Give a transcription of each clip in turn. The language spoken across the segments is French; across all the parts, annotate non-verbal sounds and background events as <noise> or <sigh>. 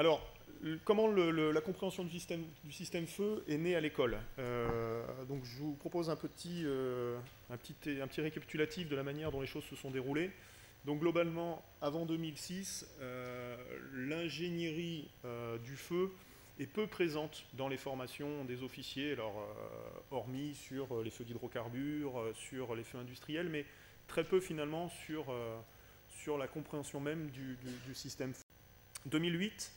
Alors, comment la compréhension du système, du système feu est née à l'école Donc, je vous propose un petit, un, petit, un petit récapitulatif de la manière dont les choses se sont déroulées. Donc globalement, avant 2006, l'ingénierie du feu est peu présente dans les formations des officiers, alors, euh, hormis sur euh, les feux d'hydrocarbures, euh, sur les feux industriels, mais très peu finalement sur, sur la compréhension même du, système. 2008,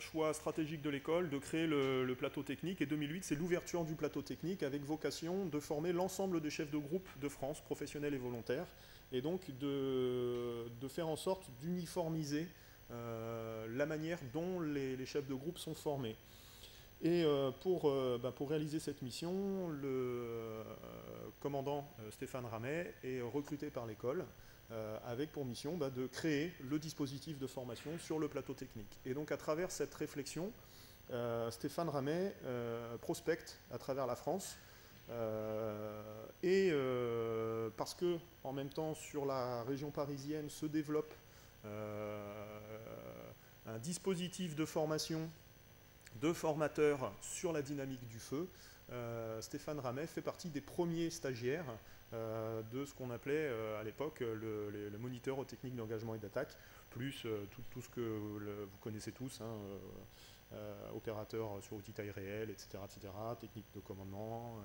choix stratégique de l'école de créer le, plateau technique, et 2008 c'est l'ouverture du plateau technique avec vocation de former l'ensemble des chefs de groupe de France, professionnels et volontaires, et donc de, de faire en sorte d'uniformiser euh, la manière dont les, chefs de groupe sont formés. Et euh, pour, euh, bah, pour, réaliser cette mission, le commandant Stéphane Ramet est recruté par l'école avec pour mission bah, de créer le dispositif de formation sur le plateau technique. Et donc à travers cette réflexion, Stéphane Ramet prospecte à travers la France et parce que en même temps sur la région parisienne se développe euh, un dispositif de formation de formateurs sur la dynamique du feu. Euh, Stéphane Ramet fait partie des premiers stagiaires euh, de ce qu'on appelait à l'époque le, moniteur aux techniques d'engagement et d'attaque, plus tout, ce que vous connaissez tous, hein, opérateur sur outils taille réelle, etc., etc., technique de commandement,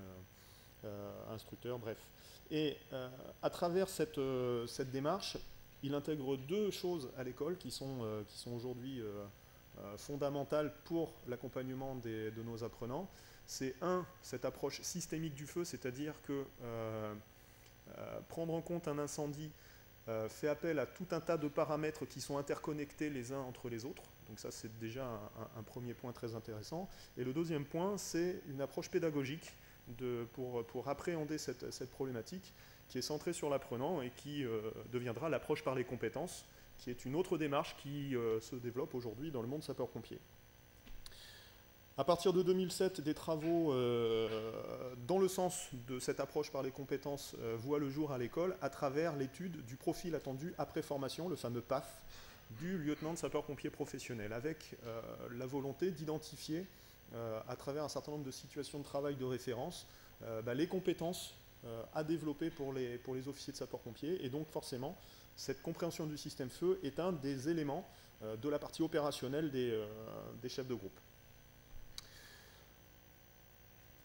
instructeur, bref. Et à travers cette, cette démarche, il intègre deux choses à l'école qui sont, euh, qui sont aujourd'hui euh, euh, fondamentales pour l'accompagnement de nos apprenants. C'est un, cette approche systémique du feu, c'est-à-dire que prendre en compte un incendie fait appel à tout un tas de paramètres qui sont interconnectés les uns entre les autres. Donc ça, c'est déjà un, premier point très intéressant. Et le deuxième point, c'est une approche pédagogique pour, appréhender cette, problématique qui est centré sur l'apprenant et qui euh, deviendra l'approche par les compétences, qui est une autre démarche qui euh, se développe aujourd'hui dans le monde sapeur-pompier. À partir de 2007, des travaux euh, dans le sens de cette approche par les compétences voient le jour à l'école à travers l'étude du profil attendu après formation, le fameux PAF, du lieutenant de sapeur-pompier professionnel, avec la volonté d'identifier à travers un certain nombre de situations de travail de référence bah, les compétences euh, à développer pour les, pour les officiers de sapeurs-pompiers. Et donc forcément, cette compréhension du système feu est un des éléments euh, de la partie opérationnelle des, euh, des chefs de groupe.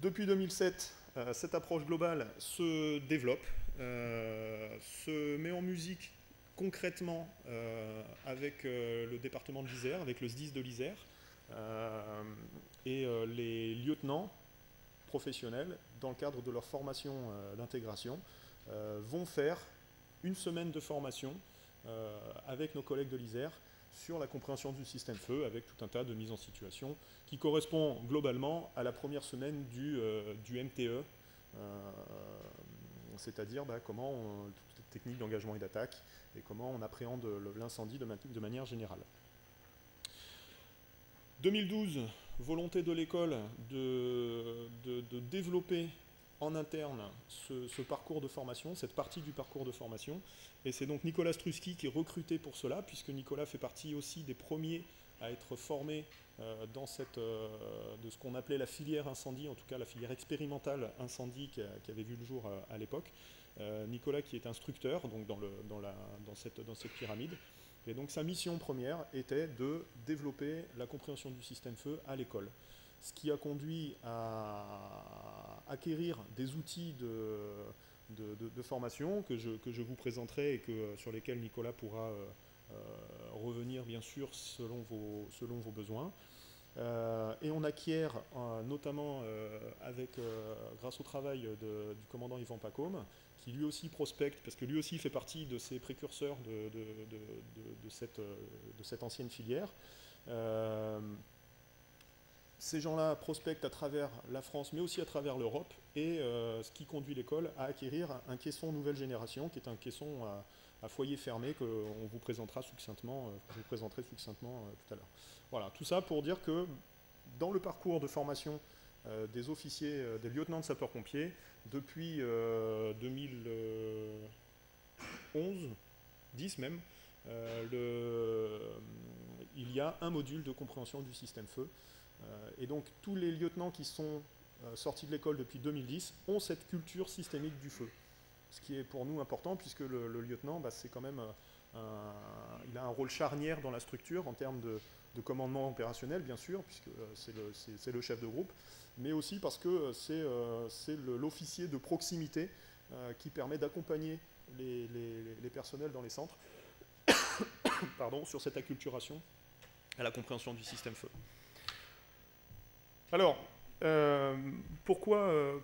Depuis 2007, cette approche globale se développe, se met en musique concrètement avec le département de l'Isère, avec le SDIS de l'Isère, et les lieutenants professionnels, dans le cadre de leur formation euh, d'intégration, euh, vont faire une semaine de formation euh, avec nos collègues de l'ISER sur la compréhension du système feu, avec tout un tas de mises en situation, qui correspond globalement à la première semaine du, du MTE, c'est-à-dire bah, comment on, toutes les techniques d'engagement et d'attaque, et comment on appréhende l'incendie de manière générale. 2012, volonté de l'école de, développer en interne ce, parcours de formation, cette partie du parcours de formation. Et c'est donc Nicolas Struski qui est recruté pour cela, puisque Nicolas fait partie aussi des premiers à être formé euh, dans cette, euh, de ce qu'on appelait la filière incendie, en tout cas la filière expérimentale incendie qui, avait vu le jour euh, à, l'époque. Nicolas qui est instructeur donc dans, le, dans, la, dans, cette, dans cette pyramide. Et donc sa mission première était de développer la compréhension du système feu à l'école. Ce qui a conduit à acquérir des outils de, formation que je, que je, vous présenterai et que, sur lesquels Nicolas pourra euh, euh, revenir bien sûr selon vos, selon vos besoins. Euh, et on acquiert notamment avec, grâce au travail du commandant Yvan Pacôme, qui lui aussi prospecte, parce que lui aussi fait partie de ces précurseurs de, cette, de cette, ancienne filière. Euh, ces gens-là prospectent à travers la France, mais aussi à travers l'Europe, et euh, ce qui conduit l'école à acquérir un caisson nouvelle génération, qui est un caisson à, foyer fermé que on vous présentera succinctement, euh, je vous présenterai succinctement tout à l'heure. Voilà, tout ça pour dire que dans le parcours de formation des officiers, des lieutenants de sapeurs-pompiers, depuis 2011, 10 même, euh, il y a un module de compréhension du système feu. Et donc tous les lieutenants qui sont sortis de l'école depuis 2010 ont cette culture systémique du feu. Ce qui est pour nous important puisque le, lieutenant, bah, c'est quand même il a un rôle charnière dans la structure en termes de, commandement opérationnel, bien sûr, puisque c'est le, chef de groupe, mais aussi parce que c'est l'officier de proximité qui permet d'accompagner les, personnels dans les centres <coughs> pardon, sur cette acculturation à la compréhension du système feu. Alors, euh, pourquoi, euh,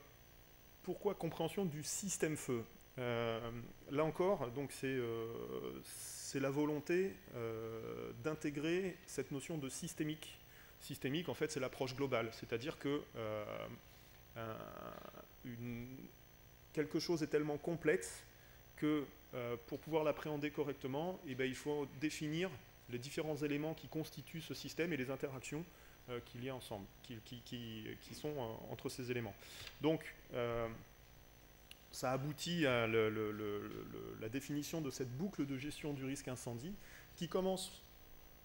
pourquoi compréhension du système feu? Euh, Là encore, c'est la volonté d'intégrer cette notion de systémique. Systémique, en fait, c'est l'approche globale, c'est-à-dire que quelque chose est tellement complexe que pour pouvoir l'appréhender correctement, eh ben, il faut définir les différents éléments qui constituent ce système et les interactions qu'il y ensemble, qui, sont euh, entre ces éléments. Donc, ça aboutit à la définition de cette boucle de gestion du risque incendie qui commence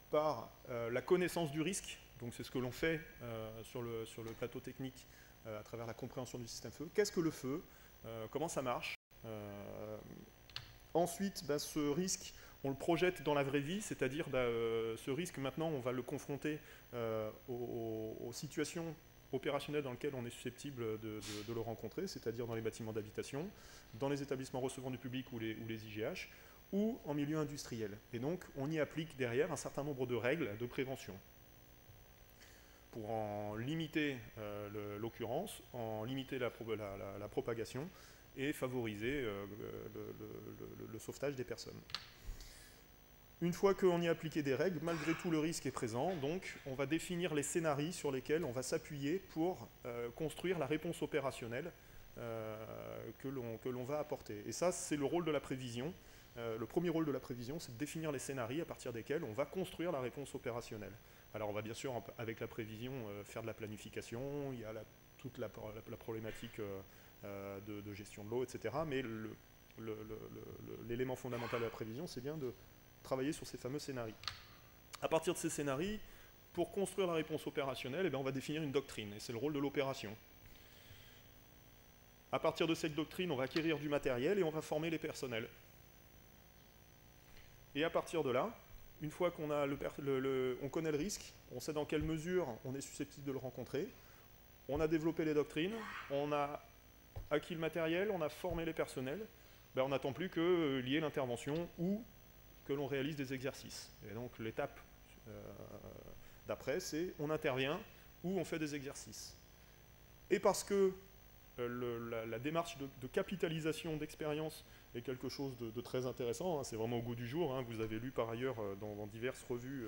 par la connaissance du risque, donc c'est ce que l'on fait sur, le, plateau technique à travers la compréhension du système feu. Qu'est-ce que le feu? Comment ça marche? Euh, ensuite, bah, ce risque, on le projette dans la vraie vie, c'est-à-dire bah, euh, ce risque, maintenant, on va le confronter euh, aux, situations opérationnelles dans lesquelles on est susceptible de, le rencontrer, c'est-à-dire dans les bâtiments d'habitation, dans les établissements recevant du public ou les, IGH, ou en milieu industriel. Et donc, on y applique derrière un certain nombre de règles de prévention pour en limiter l'occurrence, en limiter la, propagation et favoriser euh, le, sauvetage des personnes. Une fois qu'on y a appliqué des règles, malgré tout le risque est présent, donc on va définir les scénarios sur lesquels on va s'appuyer pour euh, construire la réponse opérationnelle euh, que l'on va apporter. Et ça, c'est le rôle de la prévision. le premier rôle de la prévision, c'est de définir les scénarios à partir desquels on va construire la réponse opérationnelle. Alors on va bien sûr, avec la prévision, faire de la planification, il y a toute la, problématique euh, de, gestion de l'eau, etc. Mais l'élément fondamental de la prévision, c'est bien de travailler sur ces fameux scénarios. À partir de ces scénarios, pour construire la réponse opérationnelle, eh bien, on va définir une doctrine, et c'est le rôle de l'opération. À partir de cette doctrine, on va acquérir du matériel et on va former les personnels. Et à partir de là, une fois qu'on le, on connaît le risque, on sait dans quelle mesure on est susceptible de le rencontrer, on a développé les doctrines, on a acquis le matériel, on a formé les personnels, ben on n'attend plus qu'il euh, ait l'intervention ou que l'on réalise des exercices. Et donc l'étape euh, d'après, c'est on intervient ou on fait des exercices. Et parce que euh, la, démarche de, capitalisation d'expérience est quelque chose de, très intéressant, hein, c'est vraiment au goût du jour, hein, vous avez lu par ailleurs dans, diverses revues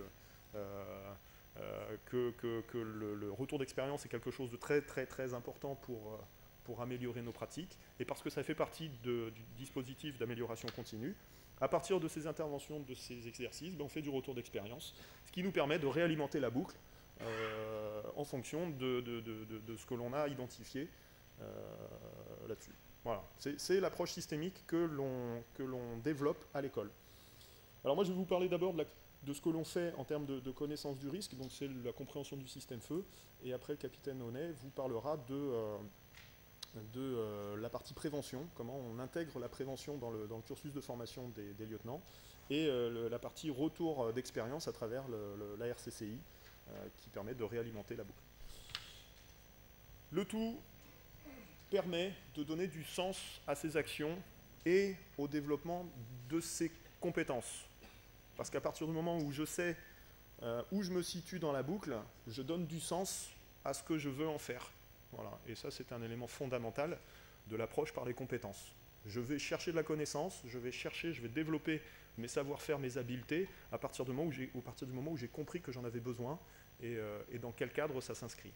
que, le, le, retour d'expérience est quelque chose de très très très important pour pour améliorer nos pratiques, et parce que ça fait partie du dispositif d'amélioration continue, à partir de ces interventions, de ces exercices, ben, on fait du retour d'expérience, ce qui nous permet de réalimenter la boucle euh, en fonction de, ce que l'on a identifié euh, là-dessus. Voilà, c'est l'approche systémique que l'on développe à l'école. Alors moi je vais vous parler d'abord de, ce que l'on fait en termes de, connaissance du risque, donc c'est la compréhension du système feu, et après le capitaine Honnet vous parlera de... Euh, de euh, la partie prévention, comment on intègre la prévention dans le, cursus de formation des, lieutenants, et euh, la partie retour euh, d'expérience à travers la RCCI, qui permet de réalimenter la boucle. Le tout permet de donner du sens à ces actions et au développement de ces compétences. Parce qu'à partir du moment où je sais où je me situe dans la boucle, je donne du sens à ce que je veux en faire. Voilà. Et ça, c'est un élément fondamental de l'approche par les compétences. Je vais chercher de la connaissance, je vais chercher, je vais développer mes savoir-faire, mes habiletés à partir du moment où, j'ai compris que j'en avais besoin euh, et, dans quel cadre ça s'inscrit.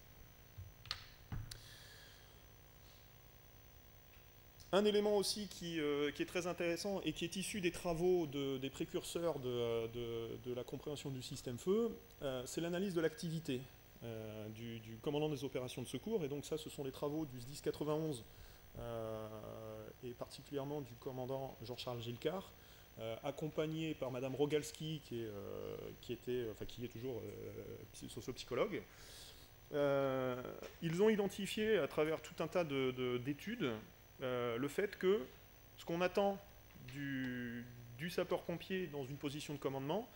Un élément aussi euh, qui, est très intéressant et qui est issu des travaux des précurseurs de, la compréhension du système feu, euh, c'est l'analyse de l'activité. Euh, du, commandant des opérations de secours. Et donc ça, ce sont les travaux du SDIS 91 euh, et particulièrement du commandant Jean-Charles Gilcard, euh, accompagné par Madame Rogalski, qui est, qui, était, enfin, qui est toujours sociopsychologue. ils ont identifié à travers tout un tas d'études le fait que ce qu'on attend du, du sapeur-pompier dans une position de commandement,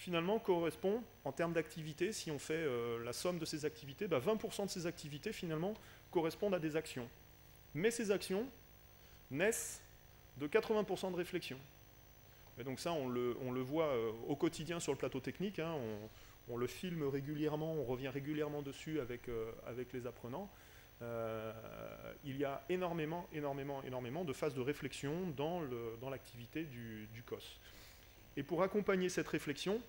finalement correspond en termes d'activité, si on fait euh, la somme de ces activités, 20% bah, de ces activités finalement correspondent à des actions. Mais ces actions naissent de 80% de réflexion. Et donc ça, on le, voit euh, au quotidien sur le plateau technique, hein. on, le filme régulièrement, on revient régulièrement dessus avec, euh, les apprenants. il y a énormément, énormément, énormément de phases de réflexion dans l'activité du COS. Et pour accompagner cette réflexion,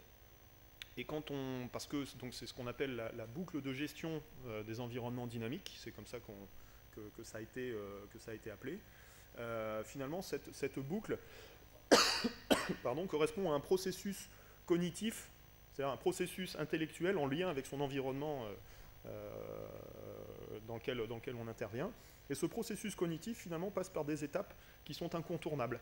et quand on, parce que c'est ce qu'on appelle la, boucle de gestion euh, des environnements dynamiques, c'est comme ça que, ça a été, euh, que ça a été appelé, euh, finalement cette, boucle <coughs> correspond à un processus cognitif, c'est-à-dire un processus intellectuel en lien avec son environnement dans, lequel, dans lequel on intervient. Et ce processus cognitif finalement passe par des étapes qui sont incontournables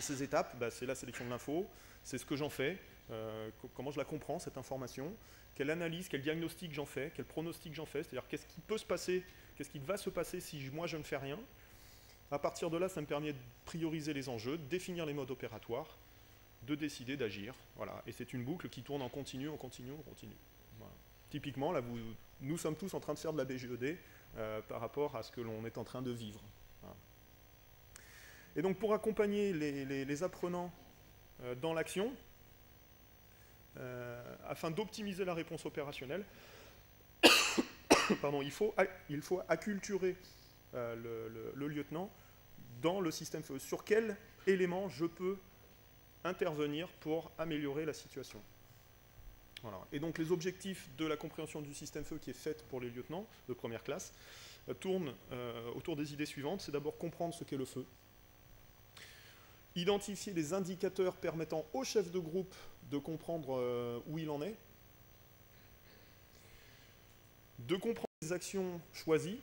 ces étapes, bah, c'est la sélection de l'info, c'est ce que j'en fais, euh, comment je la comprends, cette information, quelle analyse, quel diagnostic j'en fais, quel pronostic j'en fais, c'est-à-dire qu'est-ce qui peut se passer, qu'est-ce qui va se passer si moi je ne fais rien. À partir de là, ça me permet de prioriser les enjeux, de définir les modes opératoires, de décider d'agir. Voilà. Et c'est une boucle qui tourne en continu, en continu, en continu. Typiquement, là, nous sommes tous en train de faire de la BGED euh, par rapport à ce que l'on est en train de vivre. Et donc pour accompagner les, apprenants euh, dans l'action, euh, afin d'optimiser la réponse opérationnelle, <coughs> pardon, il, faut, acculturer euh, le, lieutenant dans le système feu. Sur quel élément je peux intervenir pour améliorer la situation? Et donc les objectifs de la compréhension du système feu qui est faite pour les lieutenants de première classe tournent autour des idées suivantes. C'est d'abord comprendre ce qu'est le feu, identifier les indicateurs permettant au chef de groupe de comprendre euh, où il en est, de comprendre les actions choisies,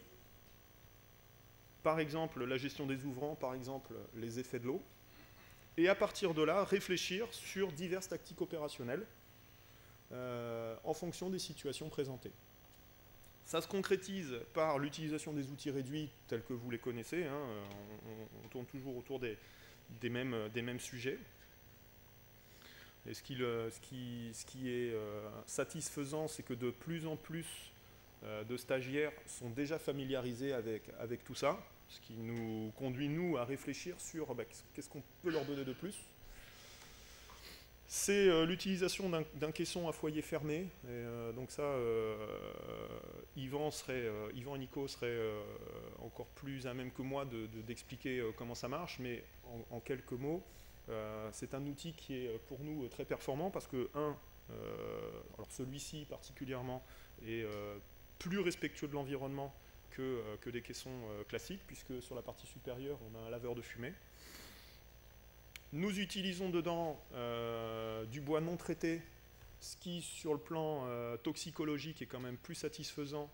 par exemple la gestion des ouvrants, par exemple les effets de l'eau, et à partir de là, réfléchir sur diverses tactiques opérationnelles euh, en fonction des situations présentées. Ça se concrétise par l'utilisation des outils réduits tels que vous les connaissez. Hein. on, tourne toujours autour des, des mêmes, euh, des mêmes sujets. Et ce qui, ce qui, ce qui est euh, satisfaisant, c'est que de plus en plus euh, de stagiaires sont déjà familiarisés avec, avec tout ça, ce qui nous conduit, nous, à réfléchir sur bah, qu'est-ce qu'on peut leur donner de plus. C'est l'utilisation d'un caisson à foyer fermé. Donc ça, Yvan, serait, Yvan et Nico seraient encore plus à même que moi d'expliquer comment ça marche, mais en, quelques mots, euh, c'est un outil qui est euh, pour nous très performant parce que, un, euh, celui-ci particulièrement est plus respectueux de l'environnement que, que, des caissons classiques, puisque sur la partie supérieure, on a un laveur de fumée. Nous utilisons dedans du bois non traité, ce qui, sur le plan toxicologique, est quand même plus satisfaisant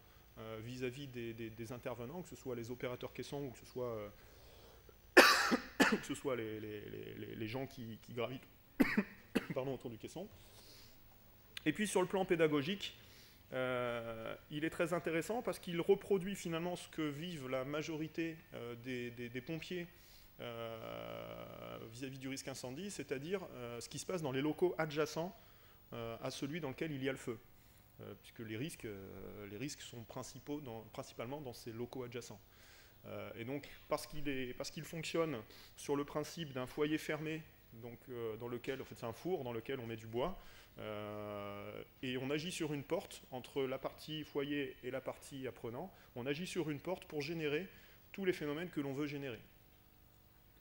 vis-à-vis des, intervenants, que ce soit les opérateurs caissons ou que ce soit <coughs> que ce soit les, gens qui, gravitent <coughs> pardon, autour du caisson. Et puis sur le plan pédagogique, euh, il est très intéressant parce qu'il reproduit finalement ce que vivent la majorité euh, des, pompiers euh, vis-à-vis du risque incendie, c'est-à-dire ce qui se passe dans les locaux adjacents à celui dans lequel il y a le feu. puisque les risques, les risques sont principaux principalement dans ces locaux adjacents. Euh, et donc, parce qu'il fonctionne sur le principe d'un foyer fermé, donc, euh, dans lequel, en fait, c'est un four dans lequel on met du bois, euh, et on agit sur une porte entre la partie foyer et la partie apprenant. On agit sur une porte pour générer tous les phénomènes que l'on veut générer.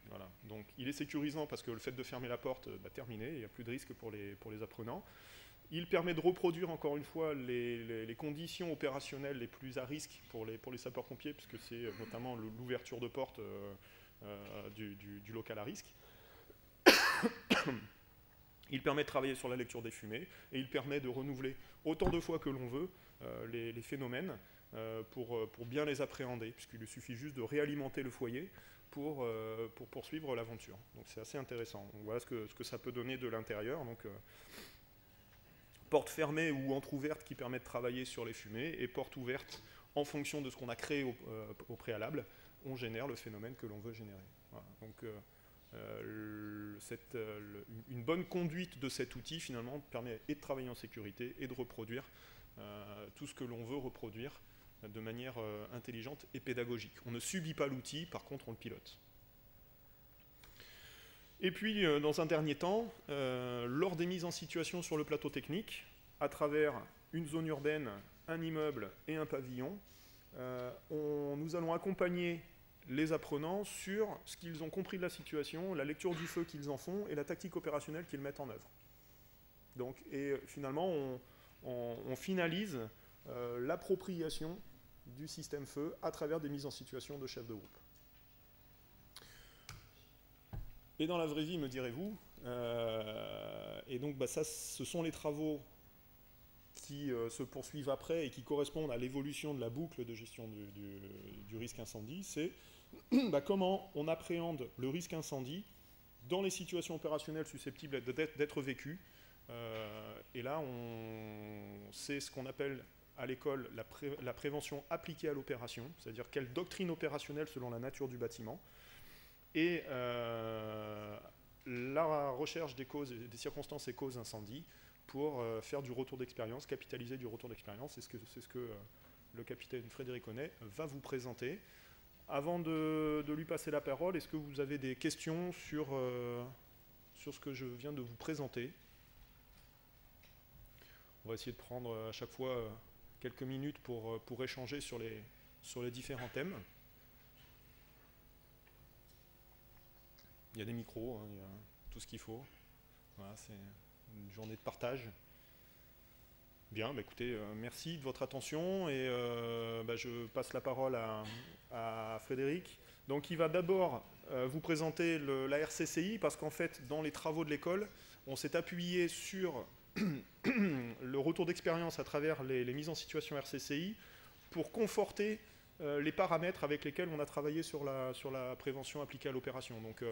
Voilà. Donc, il est sécurisant parce que le fait de fermer la porte, bah, terminé, il n'y a plus de risque pour les, pour les apprenants. Il permet de reproduire encore une fois les, conditions opérationnelles les plus à risque pour les, pour les sapeurs-pompiers, puisque c'est notamment l'ouverture de porte euh, euh, du, local à risque. <coughs> il permet de travailler sur la lecture des fumées et il permet de renouveler autant de fois que l'on veut euh, les, phénomènes pour, pour, bien les appréhender, puisqu'il lui suffit juste de réalimenter le foyer pour, pour poursuivre l'aventure. Donc c'est assez intéressant. voilà ce que, ce que ça peut donner de l'intérieur. Donc porte fermée ou entrouverte qui permet de travailler sur les fumées, et porte ouverte en fonction de ce qu'on a créé au, au, préalable, on génère le phénomène que l'on veut générer. Donc, cette, une bonne conduite de cet outil, finalement, permet et de travailler en sécurité et de reproduire tout ce que l'on veut reproduire de manière intelligente et pédagogique. On ne subit pas l'outil, par contre, on le pilote. Et puis, euh, dans un dernier temps, euh, lors des mises en situation sur le plateau technique, à travers une zone urbaine, un immeuble et un pavillon, euh, nous allons accompagner les apprenants sur ce qu'ils ont compris de la situation, la lecture du feu qu'ils en font et la tactique opérationnelle qu'ils mettent en œuvre. Donc, et finalement, on finalise l'appropriation du système feu à travers des mises en situation de chefs de groupe. Et dans la vraie vie, me direz-vous. Euh, et donc, bah, ça, ce sont les travaux qui euh, se poursuivent après et qui correspondent à l'évolution de la boucle de gestion du, risque incendie. C'est <clears throat> bah, comment on appréhende le risque incendie dans les situations opérationnelles susceptibles d'être vécues. Euh, et là, c'est ce qu'on appelle à l'école la, prévention appliquée à l'opération, c'est-à-dire quelle doctrine opérationnelle selon la nature du bâtiment et euh, la recherche des causes, des circonstances et causes d'incendie pour euh, faire du retour d'expérience, capitaliser du retour d'expérience. C'est ce que, euh, le capitaine Frédéric Honnet va vous présenter. Avant de, lui passer la parole, est-ce que vous avez des questions sur, sur ce que je viens de vous présenter? On va essayer de prendre à chaque fois quelques minutes pour, pour échanger sur les, sur les différents thèmes. Il y a des micros, hein, il y a tout ce qu'il faut. Voilà, c'est une journée de partage. Bien, bah écoutez, euh, merci de votre attention et euh, bah, je passe la parole à, Frédéric. Donc il va d'abord euh, vous présenter la RCCI parce qu'en fait, dans les travaux de l'école, on s'est appuyé sur <coughs> le retour d'expérience à travers les, mises en situation RCCI pour conforter les paramètres avec lesquels on a travaillé sur la, sur la prévention appliquée à l'opération. Donc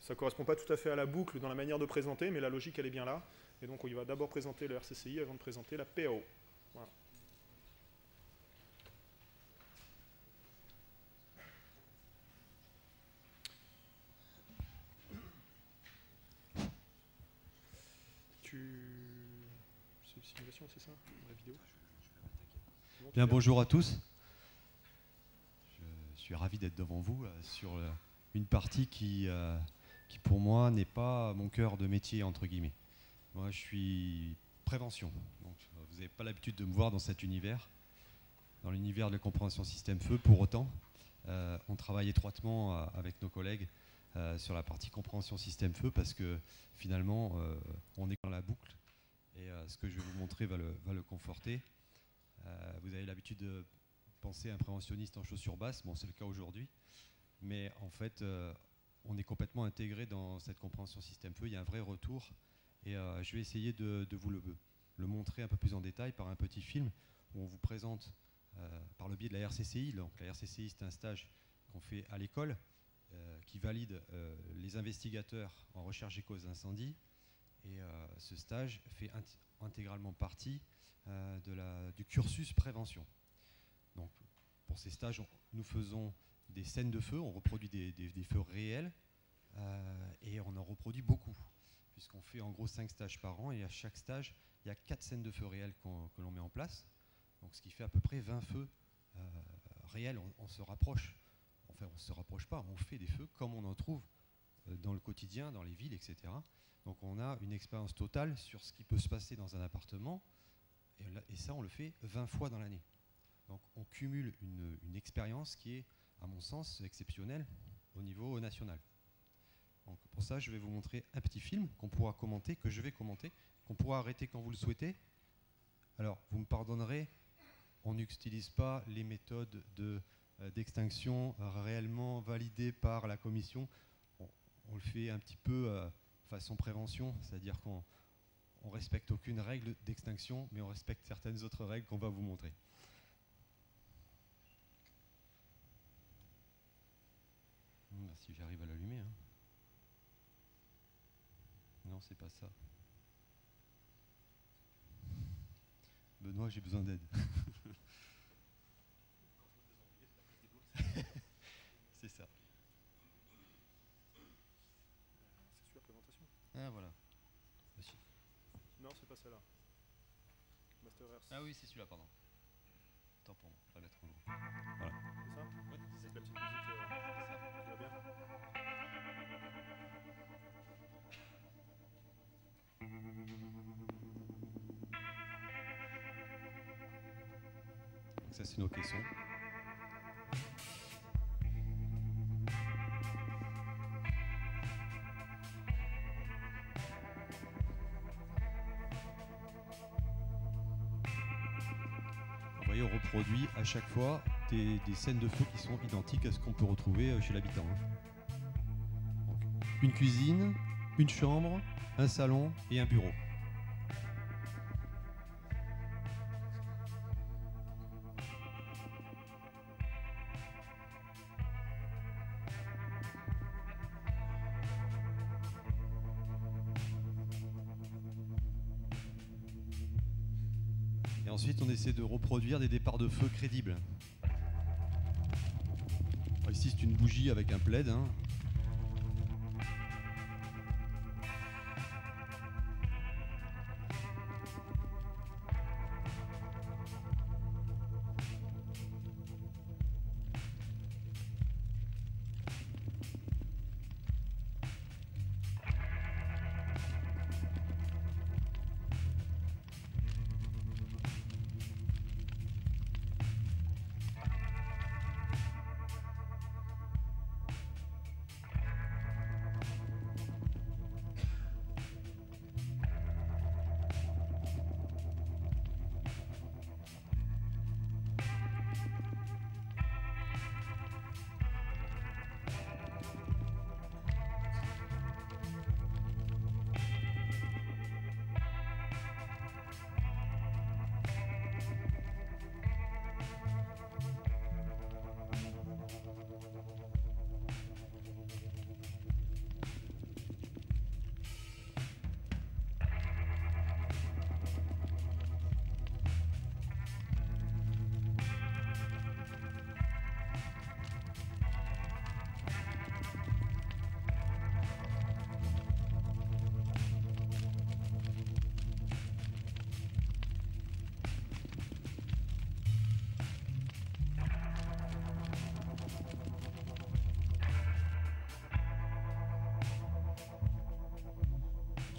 ça ne correspond pas tout à fait à la boucle dans la manière de présenter, mais la logique, elle est bien là. Et donc, il va d'abord présenter le RCCI avant de présenter la PAO. C'est simulation, c'est ça La vidéo? Bien, bonjour à tous. Je suis ravi d'être devant vous euh, sur euh, une partie qui... Qui pour moi n'est pas mon cœur de métier, entre guillemets. Moi, je suis prévention. Donc, vous n'avez pas l'habitude de me voir dans cet univers, dans l'univers de la compréhension système feu. Pour autant, euh, on travaille étroitement euh, avec nos collègues euh, sur la partie compréhension système feu parce que finalement, on est dans la boucle et ce que je vais vous montrer va le, va le conforter. vous avez l'habitude de penser à un préventionniste en chaussures basses, bon c'est le cas aujourd'hui, mais en fait on est complètement intégré dans cette compréhension système feu. Il y a un vrai retour. Et euh, je vais essayer de, vous le, montrer un peu plus en détail par un petit film où on vous présente euh, par le biais de la RCCI. Donc, la RCCI, c'est un stage qu'on fait à l'école euh, qui valide les investigateurs en recherche et causes d'incendie. Et ce stage fait intégralement partie du cursus prévention. Donc, pour ces stages, nous faisons des scènes de feu, on reproduit des, feux réels euh, et on en reproduit beaucoup, puisqu'on fait en gros 5 stages par an et à chaque stage, il y a 4 scènes de feu réels que l'on met en place, donc ce qui fait à peu près 20 feux euh, réels. On, se rapproche, enfin on ne se rapproche pas, on fait des feux comme on en trouve euh, dans le quotidien, dans les villes, etc. Donc on a une expérience totale sur ce qui peut se passer dans un appartement, et, ça on le fait 20 fois dans l'année. Donc on cumule une expérience qui est à mon sens, exceptionnel au niveau national. Donc pour ça, je vais vous montrer un petit film qu'on pourra commenter, que je vais commenter, qu'on pourra arrêter quand vous le souhaitez. Alors, vous me pardonnerez, on n'utilise pas les méthodes euh, d'extinction réellement validées par la commission. On, le fait un petit peu euh, façon prévention, c'est-à-dire qu'on ne respecte aucune règle d'extinction, mais on respecte certaines autres règles qu'on va vous montrer. Bah, si j'arrive à l'allumer. Hein. Non, c'est pas ça. Benoît, j'ai besoin d'aide. <laughs> c'est ça. C'est sur la présentation? Ah voilà. Non, c'est pas celle-là. Master. Ah oui, c'est celui-là, pardon. Tant pour moi, pas mettre en ça, c'est nos caissons. Vous voyez, on reproduit à chaque fois des, des scènes de feu qui sont identiques à ce qu'on peut retrouver euh, chez l'habitant. hein. Une cuisine, une chambre, un salon et un bureau. De reproduire des départs de feu crédibles. Alors Ici, c'est une bougie avec un plaid. hein.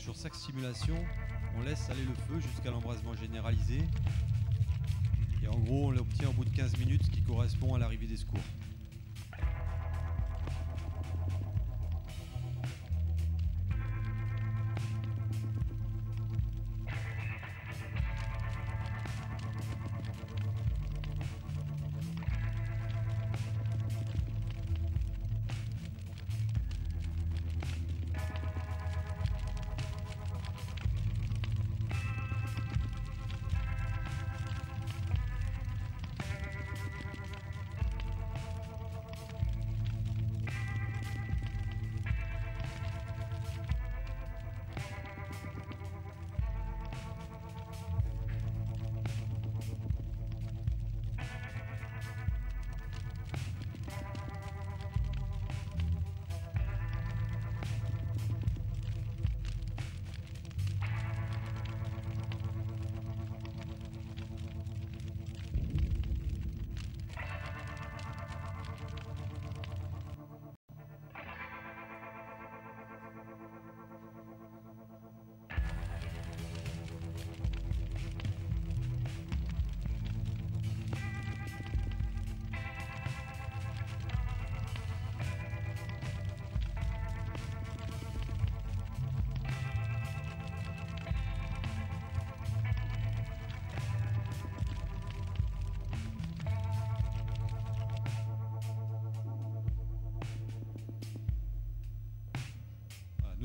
Sur chaque simulation, on laisse aller le feu jusqu'à l'embrasement généralisé. Et en gros, on l'obtient au bout de 15 minutes, ce qui correspond à l'arrivée des secours.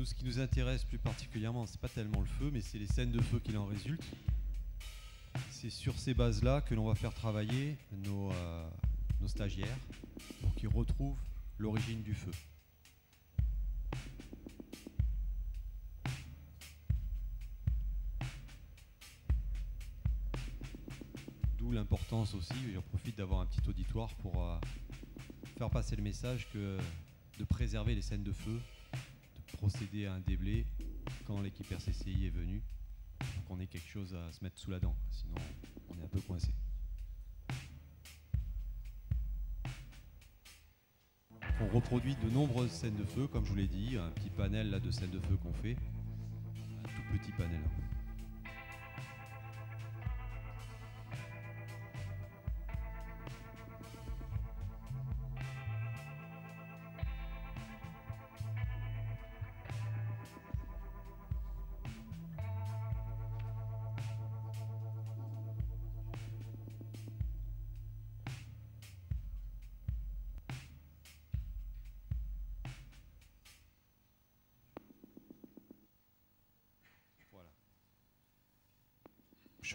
Ce qui nous intéresse plus particulièrement, c'est pas tellement le feu, mais c'est les scènes de feu qu'il en résulte. C'est sur ces bases-là que l'on va faire travailler nos, euh, nos stagiaires pour qu'ils retrouvent l'origine du feu. D'où l'importance aussi, j'en profite d'avoir un petit auditoire pour euh, faire passer le message que de préserver les scènes de feu, procéder à un déblai quand l'équipe RCCI est venue, pour qu'on ait quelque chose à se mettre sous la dent, sinon on est un peu coincé. On reproduit de nombreuses scènes de feu, comme je vous l'ai dit, un petit panel là, de scènes de feu qu'on fait, un tout petit panel.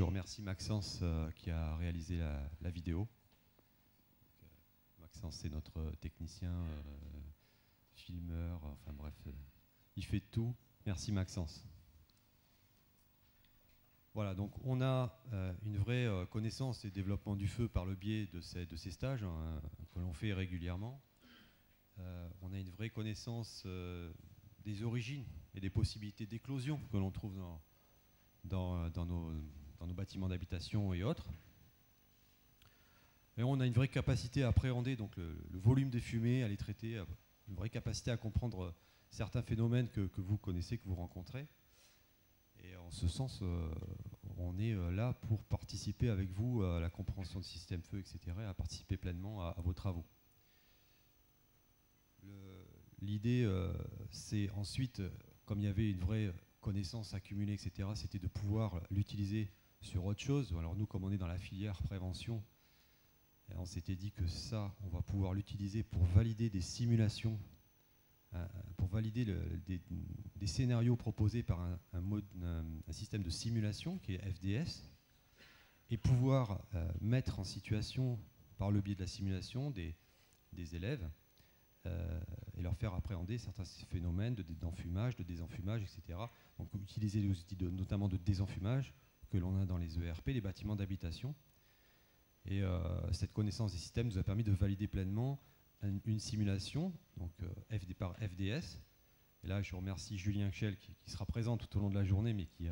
Je remercie Maxence euh, qui a réalisé la, vidéo. Maxence, c'est notre technicien, euh, filmeur, enfin bref, euh, il fait tout. Merci Maxence. Voilà, donc on a une vraie connaissance et développement du feu par le biais de ces, stages hein, que l'on fait régulièrement. On a une vraie connaissance des origines et des possibilités d'éclosion que l'on trouve dans nos, dans nos bâtiments d'habitation et autres. Et on a une vraie capacité à appréhender donc, le, volume des fumées, à les traiter, une vraie capacité à comprendre euh, certains phénomènes que, vous connaissez, que vous rencontrez. Et en ce sens, euh, on est euh, là pour participer avec vous à la compréhension du système feu, etc., et à participer pleinement à, vos travaux. L'idée, c'est ensuite, comme il y avait une vraie connaissance accumulée, etc., c'était de pouvoir l'utiliser sur autre chose. Alors nous, comme on est dans la filière prévention, et on s'était dit que ça, on va pouvoir l'utiliser pour valider des simulations, euh, pour valider des, scénarios proposés par un, système de simulation qui est FDS, et pouvoir euh, mettre en situation, par le biais de la simulation, des, élèves euh, et leur faire appréhender certains phénomènes de- d'enfumage, de désenfumage, etc. Donc utiliser les outils notamment de désenfumage que l'on a dans les ERP, les bâtiments d'habitation. Et euh, cette connaissance des systèmes nous a permis de valider pleinement un- une simulation, donc euh, par FDS. Et là, je remercie Julien Chel qui, sera présent tout au long de la journée, mais qui,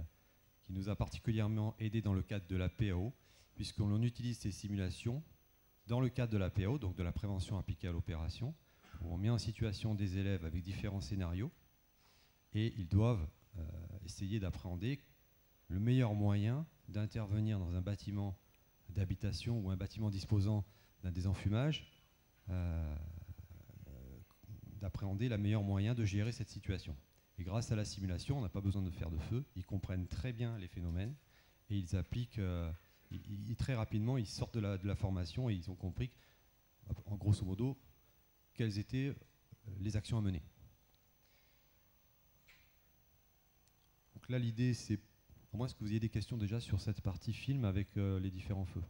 qui nous a particulièrement aidé dans le cadre de la PAO, puisqu'on utilise ces simulations dans le cadre de la PAO, donc de la prévention appliquée à l'opération, où on met en situation des élèves avec différents scénarios, et ils doivent euh, essayer d'appréhender le meilleur moyen d'intervenir dans un bâtiment d'habitation ou un bâtiment disposant d'un désenfumage, euh, euh, d'appréhender le meilleur moyen de gérer cette situation. Et grâce à la simulation, on n'a pas besoin de faire de feu, ils comprennent très bien les phénomènes et ils appliquent, euh, très rapidement, ils sortent de la, de la formation et ils ont compris, en grosso modo, quelles étaient les actions à mener. Donc là, l'idée, c'est, au moins, est-ce que vous ayez des questions déjà sur cette partie film avec euh, les différents feux?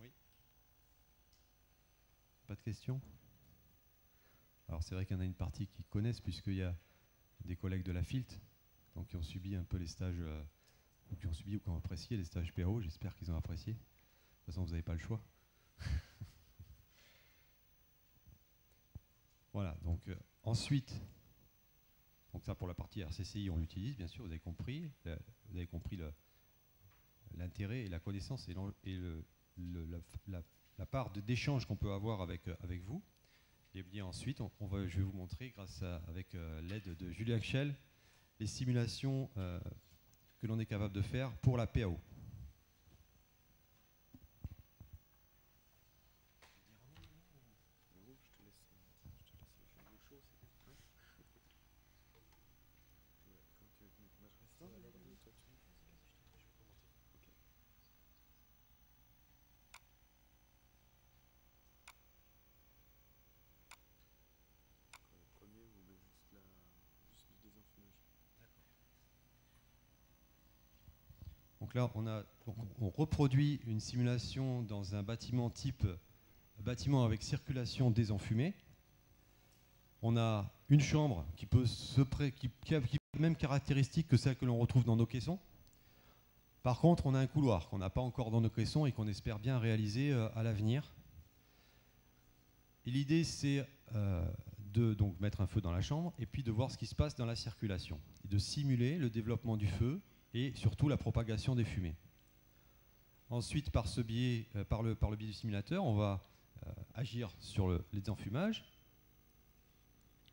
Oui Pas de questions? Alors c'est vrai qu'il y en a une partie qui connaissent, puisqu'il y a des collègues de la FILT, donc qui ont subi un peu les stages, euh, ou qui ont subi ou qui ont apprécié les stages PAO, j'espère qu'ils ont apprécié. De toute façon, vous n'avez pas le choix. Voilà, donc euh, ensuite, donc ça pour la partie RCCI, on l'utilise, bien sûr, vous avez compris, vous avez compris l'intérêt et la connaissance et, la, part d'échange qu'on peut avoir avec, euh, avec vous. Et bien ensuite, on, va, je vais vous montrer, grâce à, avec euh, l'aide de Julien Schell, les simulations que l'on est capable de faire pour la PAO. On, reproduit une simulation dans un bâtiment type bâtiment avec circulation désenfumée. On a une chambre qui peut se qui, a, qui a les que celles que l'on retrouve dans nos caissons. Par contre, on a un couloir qu'on n'a pas encore dans nos caissons et qu'on espère bien réaliser euh, à l'avenir. L'idée, c'est euh, de mettre un feu dans la chambre et puis de voir ce qui se passe dans la circulation et de simuler le développement du feu et surtout la propagation des fumées. Ensuite, par euh, le, biais du simulateur, on va euh, agir sur le, les.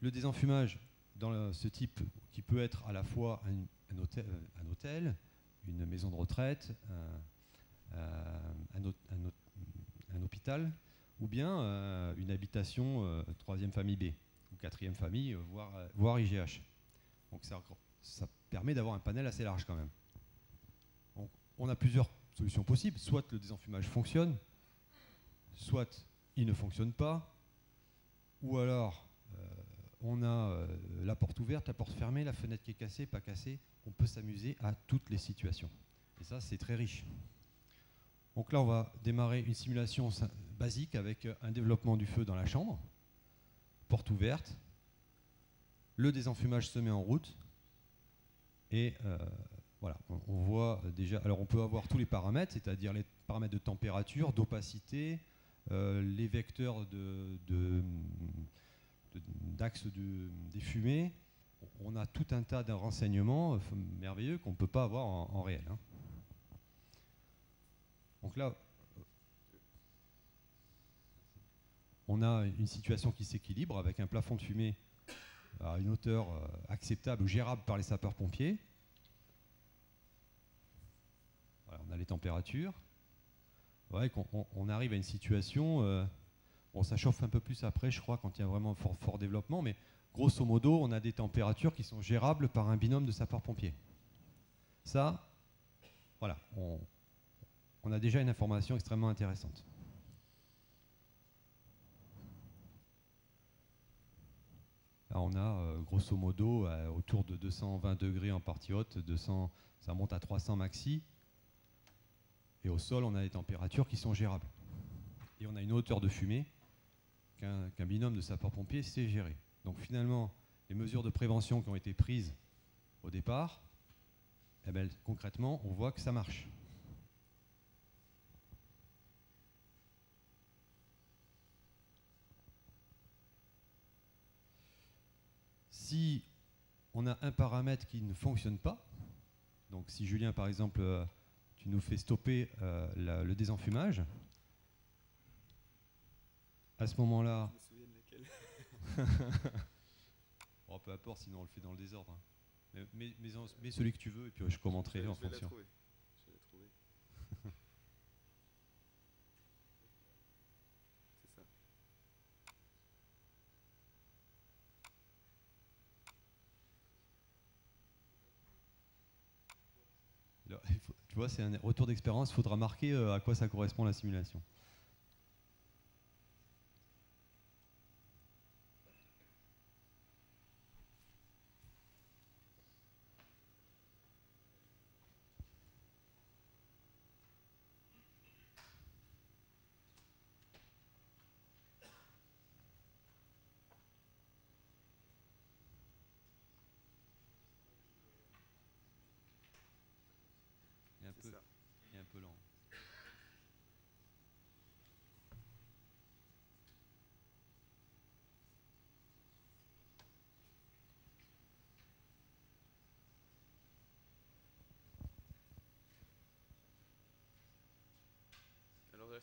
Le désenfumage dans ce type qui peut être à la fois un, euh, hôtel, une maison de retraite, un, un hô- un hô- un hôpital, ou bien une habitation troisième famille B ou quatrième famille, voire, voire IGH. Donc ça, ça permet d'avoir un panel assez large quand même. Donc, on a plusieurs solutions possibles. Soit le désenfumage fonctionne, soit il ne fonctionne pas, ou alors euh, on a euh, la porte ouverte, la porte fermée, la fenêtre qui est cassée, pas cassée. On peut s'amuser à toutes les situations. Et ça, c'est très riche. Donc là, on va démarrer une simulation sim- basique avec euh, un développement du feu dans la chambre, porte ouverte, le désenfumage se met en route, et euh, voilà, on, voit déjà. Alors, on peut avoir tous les paramètres, c'est-à-dire les paramètres de température, d'opacité, euh, les vecteurs de, d'axe de- des fumées. On a tout un tas de renseignements euh, merveilleux qu'on ne peut pas avoir en, en réel. hein. Donc là, on a une situation qui s'équilibre avec un plafond de fumée à une hauteur euh, acceptable ou gérable par les sapeurs-pompiers. On a les températures. On, arrive à une situation, euh, ça chauffe un peu plus après, je crois, quand il y a vraiment fort, fort développement, mais grosso modo, on a des températures qui sont gérables par un binôme de sapeurs-pompiers. Ça, voilà, on a déjà une information extrêmement intéressante. On a euh, grosso modo euh, autour de 220 degrés en partie haute, 200, ça monte à 300 maxi. Et au sol, on a des températures qui sont gérables. Et on a une hauteur de fumée qu'un qu'un binôme de sapeurs-pompiers sait gérer. Donc finalement, les mesures de prévention qui ont été prises au départ, eh ben, concrètement, on voit que ça marche. Si on a un paramètre qui ne fonctionne pas, donc si Julien par exemple, euh, tu nous fais stopper euh, la- le désenfumage, à ce moment-là, Je me souviens de laquelle. <laughs> oh, peu importe, sinon on le fait dans le désordre. hein. Mais, mais- mais en- mets celui que tu veux et puis je commenterai en fonction. trouver. Je vais la trouver. C'est ça. Alors, il faut- vois, c'est un retour d'expérience, il faudra marquer euh, à quoi ça correspond la simulation.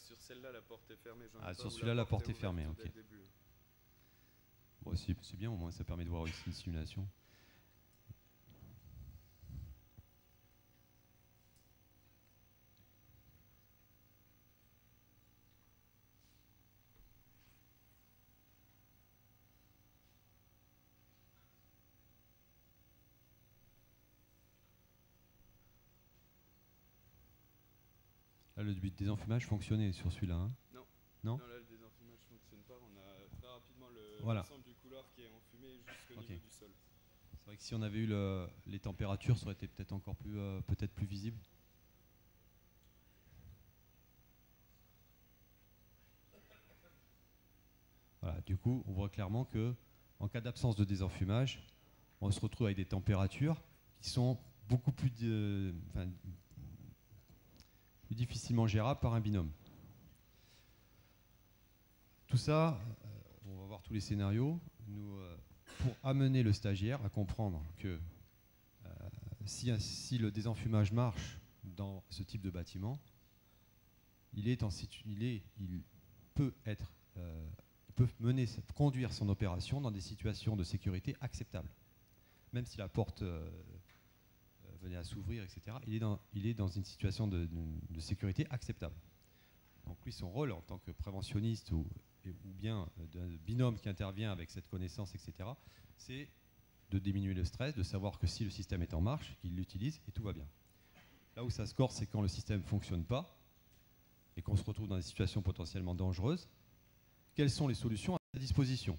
Sur celle-là, la porte est fermée. Ah, pas sur celui-là, la porte est fermée, ok. Bon, c'est bien, au moins ça permet de voir aussi une simulation. Le but des enfumage fonctionnait sur celui-là. hein? Non Non, là, le désenfumage ne fonctionne pas. On a très rapidement le- Voilà. l'ensemble du couloir qui est enfumé jusqu'au niveau du sol. C'est vrai que si on avait eu le- les températures, ça aurait été peut-être encore plus, euh, peut-être plus visible. Voilà, du coup, on voit clairement que en cas d'absence de désenfumage, on se retrouve avec des températures qui sont beaucoup plus, difficilement gérables par un binôme. Tout ça, euh, on va voir tous les scénarios, euh, pour amener le stagiaire à comprendre que euh, si, le désenfumage marche dans ce type de bâtiment, il peut être peut mener, conduire son opération dans des situations de sécurité acceptables. Même si la porte venait à s'ouvrir, etc., il est, dans, une situation de, sécurité acceptable. Donc lui, son rôle en tant que préventionniste ou ou bien euh, d'un binôme qui intervient avec cette connaissance, etc., c'est de diminuer le stress, de savoir que si le système est en marche, qu'il l'utilise et tout va bien. Là où ça se corse, c'est quand le système ne fonctionne pas et qu'on se retrouve dans des situations potentiellement dangereuses. Quelles sont les solutions à sa disposition?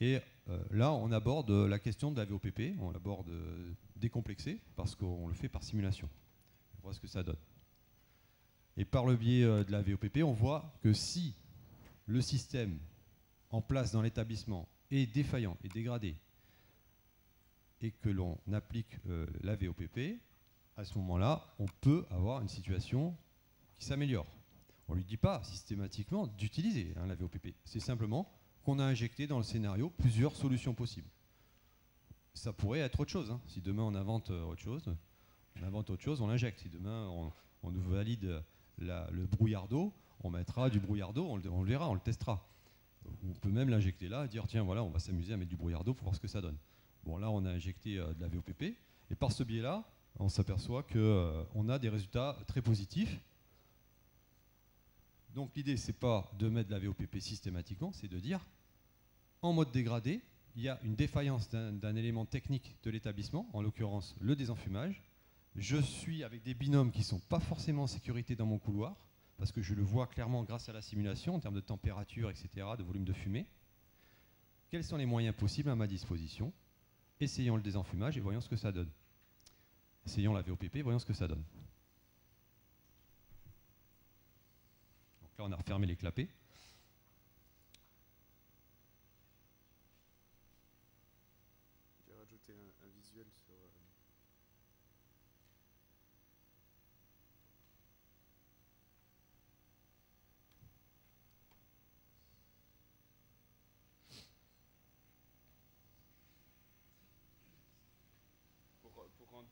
Et euh, là, on aborde la question de la VOPP, on l'aborde euh, décomplexé parce qu'on le fait par simulation. On voit ce que ça donne. Et par le biais de la VOPP, on voit que si le système en place dans l'établissement est défaillant et dégradé et que l'on applique euh, la VOPP, à ce moment-là, on peut avoir une situation qui s'améliore. On ne lui dit pas systématiquement d'utiliser hein, la VOPP. C'est simplement qu'on a injecté dans le scénario plusieurs solutions possibles. Ça pourrait être autre chose. Hein. Si demain on invente euh, autre chose, on invente autre chose, on l'injecte. Si demain on, nous valide le brouillard d'eau, on mettra du brouillard d'eau, on, le verra, on le testera. On peut même l'injecter là et dire tiens voilà, on va s'amuser à mettre du brouillard d'eau pour voir ce que ça donne. Bon là on a injecté euh, de la VOPP et par ce biais-là, on s'aperçoit qu'on euh, a des résultats très positifs. Donc l'idée c'est pas de mettre de la VOPP systématiquement, c'est de dire en mode dégradé, il y a une défaillance d'un élément technique de l'établissement, en l'occurrence le désenfumage. Je suis avec des binômes qui ne sont pas forcément en sécurité dans mon couloir parce que je le vois clairement grâce à la simulation en termes de température, etc., de volume de fumée. Quels sont les moyens possibles à ma disposition? Essayons le désenfumage et voyons ce que ça donne. Essayons la VOPP, et voyons ce que ça donne. Donc là, on a refermé les clapets. J'ai rajouté un visuel sur euh,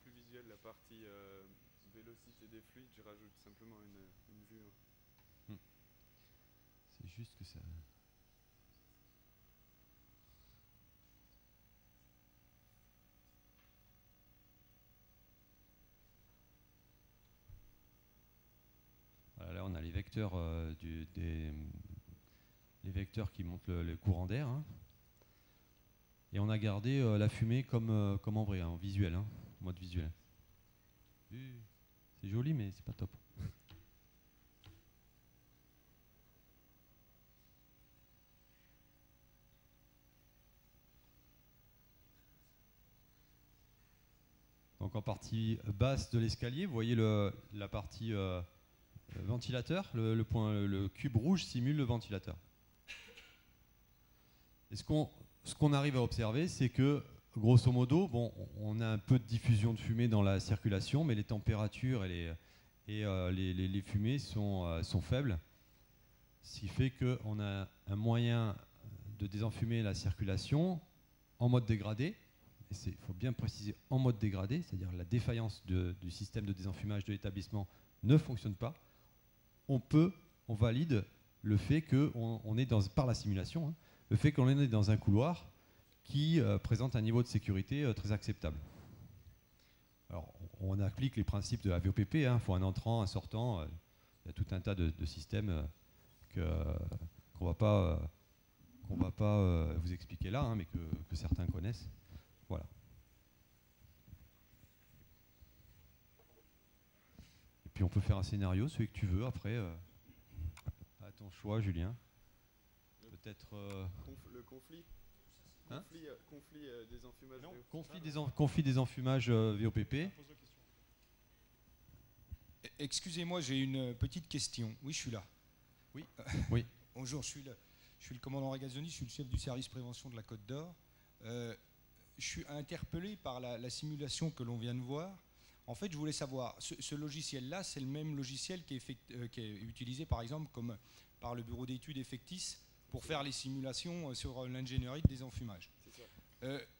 plus visuel la partie euh, vélocité des fluides, je rajoute simplement une, vue. Hein. Hmm. C'est juste que ça. Voilà, là on a les vecteurs euh, des les vecteurs qui montrent le, courant d'air. Hein. Et on a gardé euh, la fumée comme, comme en vrai, en visuel. Hein mode visuel. C'est joli, mais c'est pas top. Donc en partie basse de l'escalier, vous voyez le, la partie euh, ventilateur, le, point, le cube rouge simule le ventilateur. Et ce qu'on arrive à observer, c'est que grosso modo, on a un peu de diffusion de fumée dans la circulation, mais les températures et les, euh, fumées sont, euh, sont, faibles, ce qui fait qu'on a un moyen de désenfumer la circulation en mode dégradé. Il faut bien préciser en mode dégradé, c'est-à-dire la défaillance du système de désenfumage de l'établissement ne fonctionne pas. On peut, on valide le fait qu'on on est dans, par la simulation, hein, le fait qu'on est dans un couloir qui euh, présente un niveau de sécurité euh, très acceptable. Alors, on applique les principes de la VOPP, il hein. faut un entrant, un sortant, euh, il y a tout un tas de, systèmes qu'on ne va pas, va pas vous expliquer là, hein, mais que, certains connaissent. Voilà. Et puis on peut faire un scénario, celui que tu veux, après, à ton choix, Julien. Peut-être... le conflit Hein conflit, euh, conflit euh, des enfumages non, conflit, des conflit des enfumages VOPP. E, excusez-moi, j'ai une petite question. Oui, je suis là. Oui. <laughs> oui. Bonjour, je suis là. Je suis le commandant Ragazzoni, je suis le chef du service prévention de la Côte d'Or. Euh, je suis interpellé par la, simulation que l'on vient de voir. En fait, je voulais savoir, ce, logiciel-là, c'est le même logiciel qui est, euh, qui est, utilisé par exemple comme par le bureau d'études Effectis pour faire les simulations sur l'ingénierie des enfumages.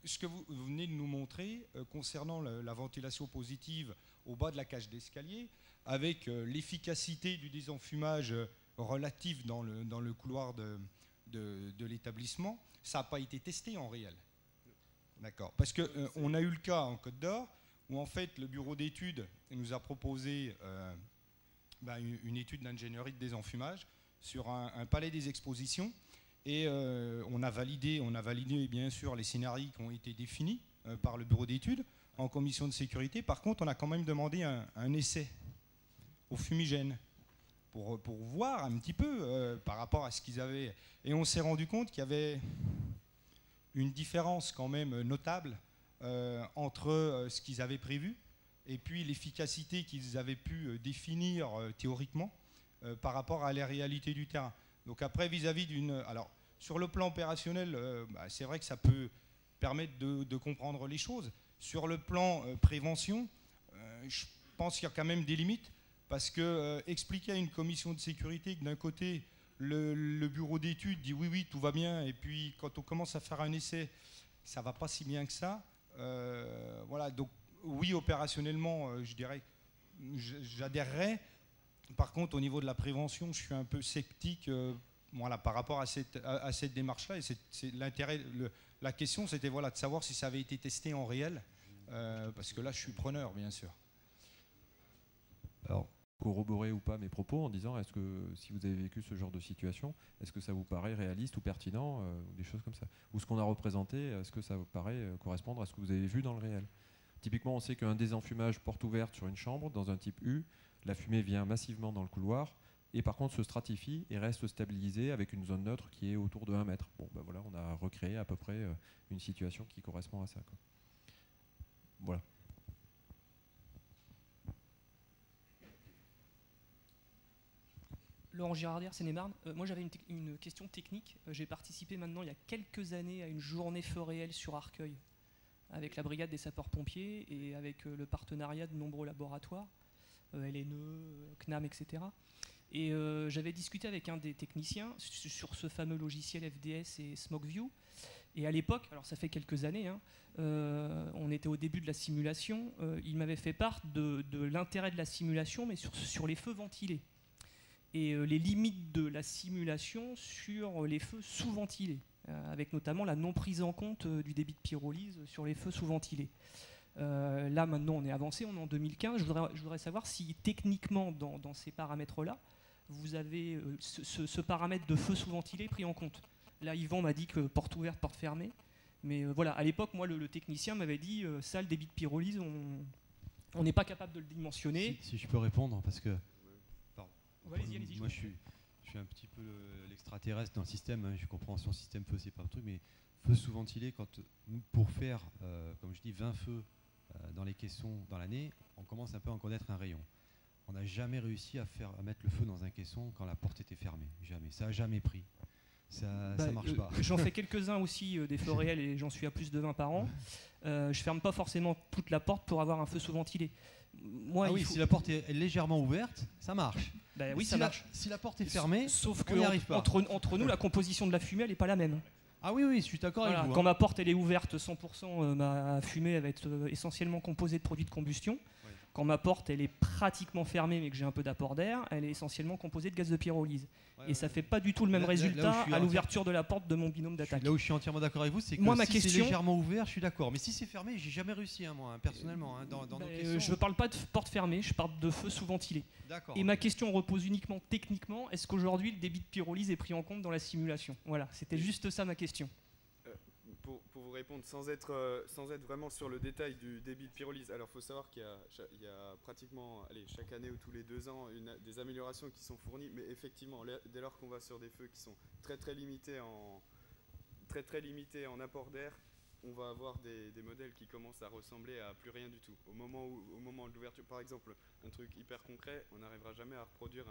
ce que vous, venez de nous montrer concernant la ventilation positive au bas de la cage d'escalier, avec l'efficacité du désenfumage relatif dans le, dans le couloir de, de, l'établissement, ça n'a pas été testé en réel. D'accord. Parce qu'on euh, on a eu le cas en Côte d'Or où en fait le bureau d'études nous a proposé euh, ben, une, étude d'ingénierie de désenfumage sur un, palais des expositions et euh, on a validé, bien sûr les scénarios qui ont été définis par le bureau d'études en commission de sécurité. Par contre, on a quand même demandé un, essai au fumigène pour, voir un petit peu euh, par rapport à ce qu'ils avaient. Et on s'est rendu compte qu'il y avait une différence quand même notable euh, entre euh, ce qu'ils avaient prévu et puis l'efficacité qu'ils avaient pu définir théoriquement par rapport à la réalité du terrain. Donc après, vis-à-vis d'une... Alors, sur le plan opérationnel, bah, c'est vrai que ça peut permettre de, comprendre les choses. Sur le plan prévention, je pense qu'il y a quand même des limites. Parce que euh, expliquer à une commission de sécurité que d'un côté, le, bureau d'études dit oui, oui, tout va bien, et puis quand on commence à faire un essai, ça va pas si bien que ça. Euh, voilà, donc oui, opérationnellement, euh, je dirais, j'adhérerais. Par contre, au niveau de la prévention, je suis un peu sceptique voilà, par rapport à cette, démarche-là. C'est l'intérêt, la question, c'était voilà, de savoir si ça avait été testé en réel, parce que là, je suis preneur, bien sûr. Alors, corroborer ou pas mes propos en disant est-ce que si vous avez vécu ce genre de situation, est-ce que ça vous paraît réaliste ou pertinent, euh, des choses comme ça? Ou ce qu'on a représenté, est-ce que ça vous paraît euh, correspondre à ce que vous avez vu dans le réel? Typiquement, on sait qu'un désenfumage porte ouverte sur une chambre, dans un type U, la fumée vient massivement dans le couloir, et par contre se stratifie et reste stabilisée avec une zone neutre qui est autour de 1 mètre. Bon, ben voilà, on a recréé à peu près euh, une situation qui correspond à ça. Voilà. Laurent Girardière, Seine-et-Marne. Euh, moi, j'avais une, question technique. Euh, j'ai participé maintenant, il y a quelques années, à une journée feu réel sur Arcueil, avec la brigade des sapeurs-pompiers et avec le partenariat de nombreux laboratoires, LNE, CNAM, etc. Et j'avais discuté avec un des techniciens sur ce fameux logiciel FDS et SmokeView. Et à l'époque, alors ça fait quelques années, hein, on était au début de la simulation, il m'avait fait part de, l'intérêt de la simulation, mais sur les feux ventilés et euh, les limites de la simulation sur les feux sous-ventilés, euh, avec notamment la non prise en compte euh, du débit de pyrolyse sur les feux sous-ventilés. Là maintenant on est avancé, on est en 2015. Je voudrais, savoir si techniquement dans, ces paramètres-là, vous avez ce, paramètre de feu sous-ventilé pris en compte. Là Yvan m'a dit que porte ouverte, porte fermée. Mais voilà, à l'époque, moi le, technicien m'avait dit ça, le débit de pyrolyse, on n'est pas capable de le dimensionner. si je peux répondre, parce que moi, je suis, je suis un petit peu l'extraterrestre dans le système. Hein. Je comprends son système feu, c'est pas un truc, mais feu sous-ventilé, quand pour faire, euh, comme je dis, 20 feux euh, dans les caissons dans l'année, on commence un peu à en connaître un rayon. On n'a jamais réussi à, faire, à mettre le feu dans un caisson quand la porte était fermée. Jamais. Ça n'a jamais pris. Ça, ne bah, marche euh, pas. J'en fais <laughs> quelques-uns aussi des feux réels et j'en suis à plus de 20 par an. je ferme pas forcément toute la porte pour avoir un feu sous-ventilé. Moi, ah oui, si la porte est légèrement ouverte, ça marche. Bah oui, si ça marche. si la porte est fermée, sauf que Entre, entre, nous, la composition de la fumée, elle n'est pas la même. Ah oui, oui, je suis d'accord avec vous. Quand hein. ma porte elle est ouverte 100%, euh, ma fumée va être euh, essentiellement composée de produits de combustion. Quand ma porte elle est pratiquement fermée mais que j'ai un peu d'apport d'air, elle est essentiellement composée de gaz de pyrolyse. et ça fait pas du tout le même résultat à l'ouverture de la porte de mon binôme d'attaque. Là où je suis entièrement d'accord avec vous, c'est que moi, si c'est légèrement ouvert, je suis d'accord. Mais si c'est fermé, j'ai jamais réussi, hein, moi, hein, personnellement. Hein, dans, dans ben, je parle pas de porte fermée, je parle de feu sous ventilé. Et ma question repose uniquement techniquement est-ce qu'aujourd'hui le débit de pyrolyse est pris en compte dans la simulation? Voilà, c'était juste ça ma question pour, vous répondre, sans être, euh, sans être vraiment sur le détail du débit de pyrolyse, alors il faut savoir qu'il y, a pratiquement, allez, chaque année ou tous les deux ans, des améliorations qui sont fournies, mais effectivement, dès lors qu'on va sur des feux qui sont très très limités en, très, très limités en apport d'air, on va avoir des, modèles qui commencent à ressembler à plus rien du tout. Au moment, où, au moment de l'ouverture, par exemple, un truc hyper concret, on n'arrivera jamais à reproduire